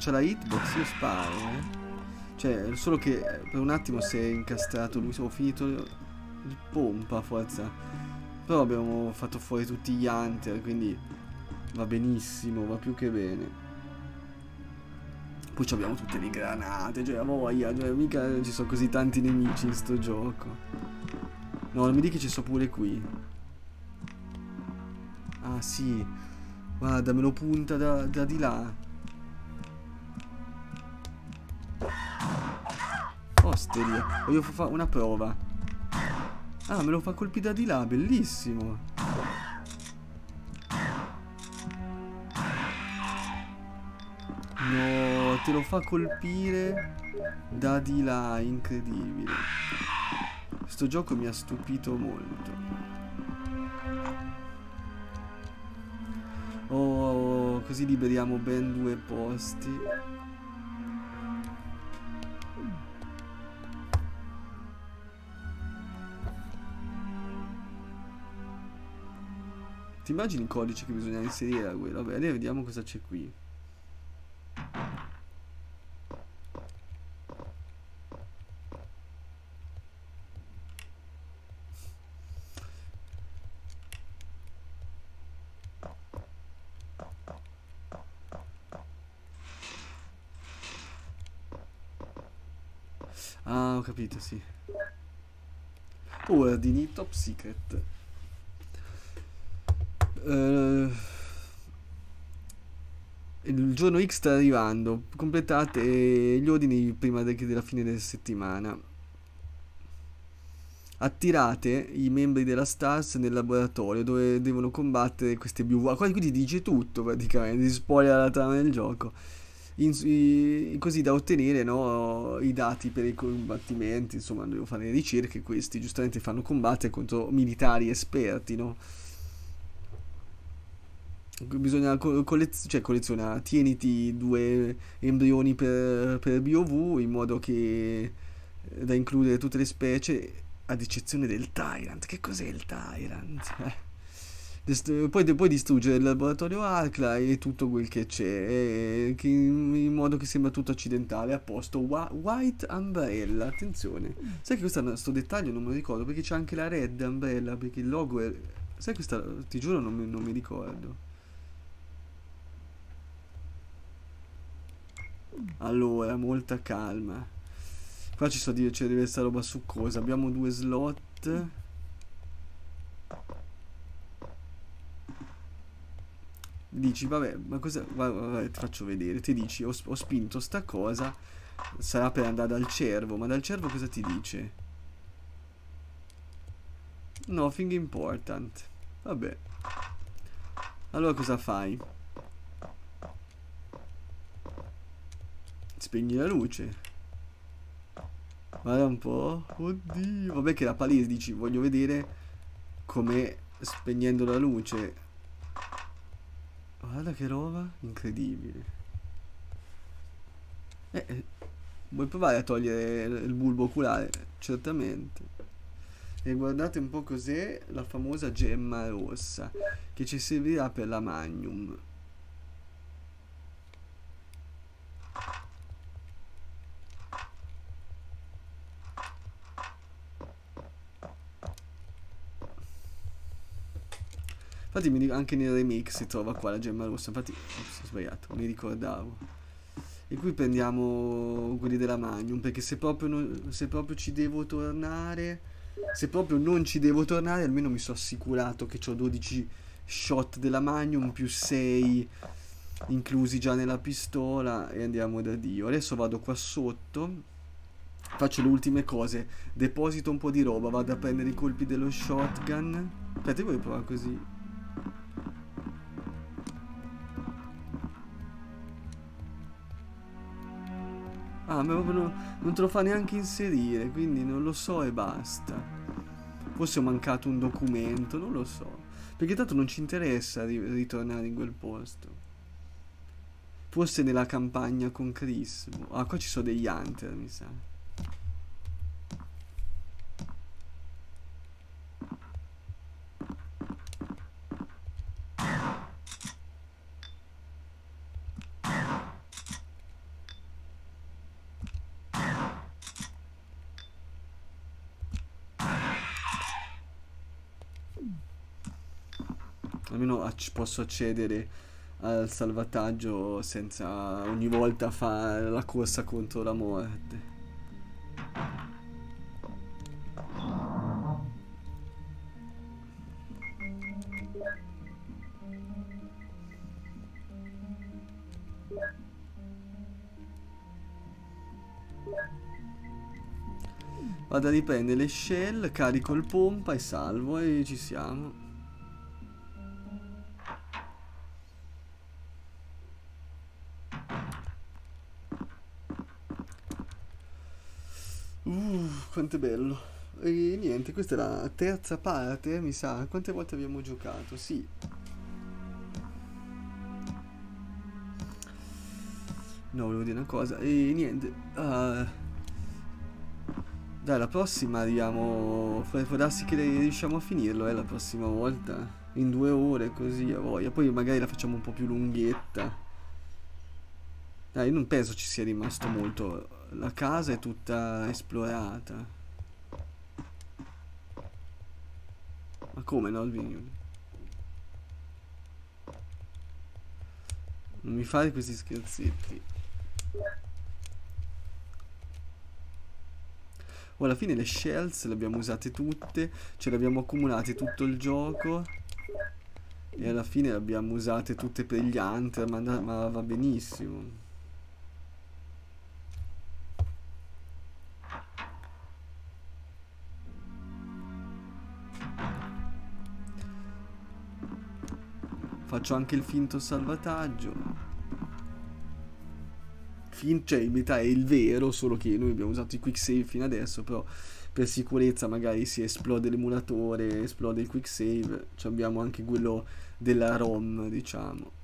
Eh, c'è la hitbox io sparo, eh. Cioè, solo che per un attimo si è incastrato lui, ho finito il pompa, forza. Però abbiamo fatto fuori tutti gli hunter, quindi va benissimo, va più che bene. Poi abbiamo tutte le granate, cioè voglia, cioè mica ci sono così tanti nemici in sto gioco. No, non mi dica che ci sono pure qui. Ah sì, guarda, me lo punta da, da di là. Osteria, voglio fare una prova. Ah, me lo fa colpire da di là, bellissimo. No, te lo fa colpire da di là, incredibile. Questo gioco mi ha stupito molto. Oh, così liberiamo ben due posti. Ti immagini il codice che bisogna inserire a guerra? Vabbè, vediamo cosa c'è qui. Ah, ho capito, sì. ora di Top Secret. Eh, il giorno X sta arrivando. Completate gli ordini prima de- della fine della settimana. Attirate i membri della Stars nel laboratorio dove devono combattere queste BV. Quindi dice tutto praticamente, si spoiler la trama del gioco. In- i- così da ottenere no, i dati per i combattimenti, insomma, devo fare ricerche. Questi giustamente fanno combattere contro militari esperti, no? Bisogna co- collez- cioè colleziona, tieniti due embrioni per, per BOV in modo che eh, da includere tutte le specie, ad eccezione del Tyrant. Che cos'è il Tyrant? Eh. Dist- poi puoi distruggere il laboratorio Arcla e tutto quel che c'è, e che in, in modo che sembra tutto accidentale, a posto. Wa- White Umbrella, attenzione. Sai che questo, questo dettaglio non me lo ricordo perché c'è anche la Red Umbrella, perché il logo è... Sai questa, ti giuro non mi, non mi ricordo. Allora, molta calma. Qua ci so dire, c'è deve essere roba succosa. Abbiamo due slot. Dici, vabbè, ma cosa... Vabbè, ti faccio vedere. Ti dici, ho, ho spinto sta cosa. Sarà per andare dal cervo. Ma dal cervo cosa ti dice? Nothing important. Vabbè. Allora cosa fai? Spegni la luce. Guarda un po'. Oddio. Vabbè che la palese dici, voglio vedere come spegnendo la luce. Guarda che roba incredibile. Eh, eh, vuoi provare a togliere il bulbo oculare? Certamente. E guardate un po' cos'è la famosa gemma rossa che ci servirà per la magnum. Infatti mi ric- anche nel remix si trova qua la gemma rossa, infatti ops, ho sbagliato, mi ricordavo. E qui prendiamo quelli della Magnum, perché se proprio, non- se proprio ci devo tornare, se proprio non ci devo tornare, almeno mi sono assicurato che ho 12 shot della Magnum più 6 inclusi già nella pistola e andiamo da Dio. Adesso vado qua sotto, faccio le ultime cose, deposito un po' di roba, vado a prendere i colpi dello shotgun. Aspetta, vuoi provare così? Ah, ma proprio non, te lo fa neanche inserire, quindi non lo so e basta. Forse ho mancato un documento, non lo so. Perché tanto non ci interessa ri- ritornare in quel posto. Forse nella campagna con Chris. Ah, qua ci sono degli hunter, mi sa. Almeno acc- posso accedere al salvataggio senza ogni volta fare la corsa contro la morte. Vado a riprendere le shell, carico il pompa e salvo e ci siamo. Uh, è bello. E niente, questa è la terza parte, mi sa. Quante volte abbiamo giocato? Sì. No, volevo dire una cosa. E niente. ah, dai, la prossima arriviamo. Può darsi che riusciamo a finirlo, eh, la prossima volta. In due ore, così a voglia. Poi magari la facciamo un po' più lunghetta. Dai, non penso ci sia rimasto molto. La casa è tutta esplorata. Come no? Alvin? Non mi fare questi scherzetti. Oh, alla fine le shells le abbiamo usate tutte, ce le abbiamo accumulate tutto il gioco. E alla fine le abbiamo usate tutte per gli hunter, ma, ma va benissimo. Faccio anche il finto salvataggio. Fin cioè in metà è il vero, solo che noi abbiamo usato i quick save fino adesso, però per sicurezza magari si esplode l'emulatore, esplode il quick save, cioè abbiamo anche quello della ROM, diciamo.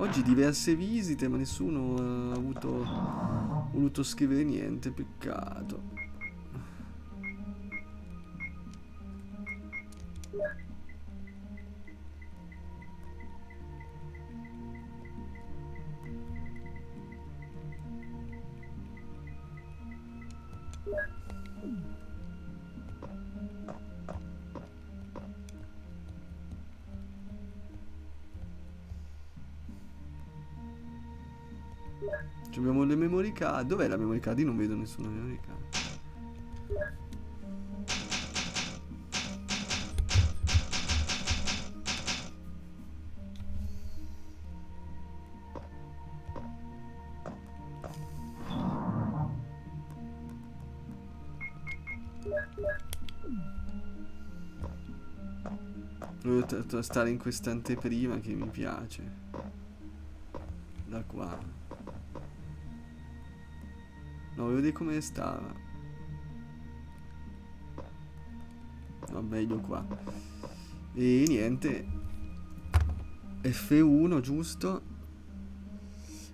Oggi diverse visite, ma nessuno ha avuto voluto scrivere niente, peccato. Abbiamo le memory card. Dov'è la memory card? Io non vedo nessuna memory card. Volevo stare in questa anteprima che mi piace. Da qua. No, voglio vedere come stava. No, meglio qua. E niente. F1, giusto?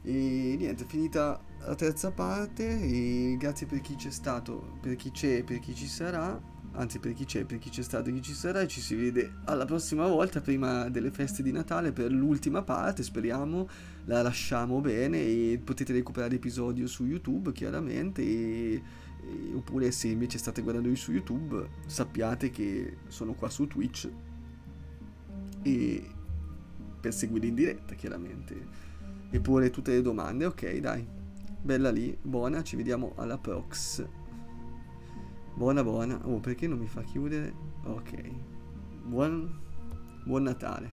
E niente, finita la terza parte. E grazie per chi c'è stato, per chi c'è e per chi ci sarà anzi per chi c'è, per chi c'è stato e chi ci sarà e ci si vede alla prossima volta prima delle feste di Natale per l'ultima parte, speriamo la lasciamo bene e potete recuperare l'episodio su YouTube chiaramente e, e, oppure se invece state guardando su YouTube sappiate che sono qua su Twitch e per seguire in diretta chiaramente e porre tutte le domande, ok dai, bella lì, buona, ci vediamo alla prox. Buona buona. Oh, perché non mi fa chiudere? Ok. Buon, buon Natale.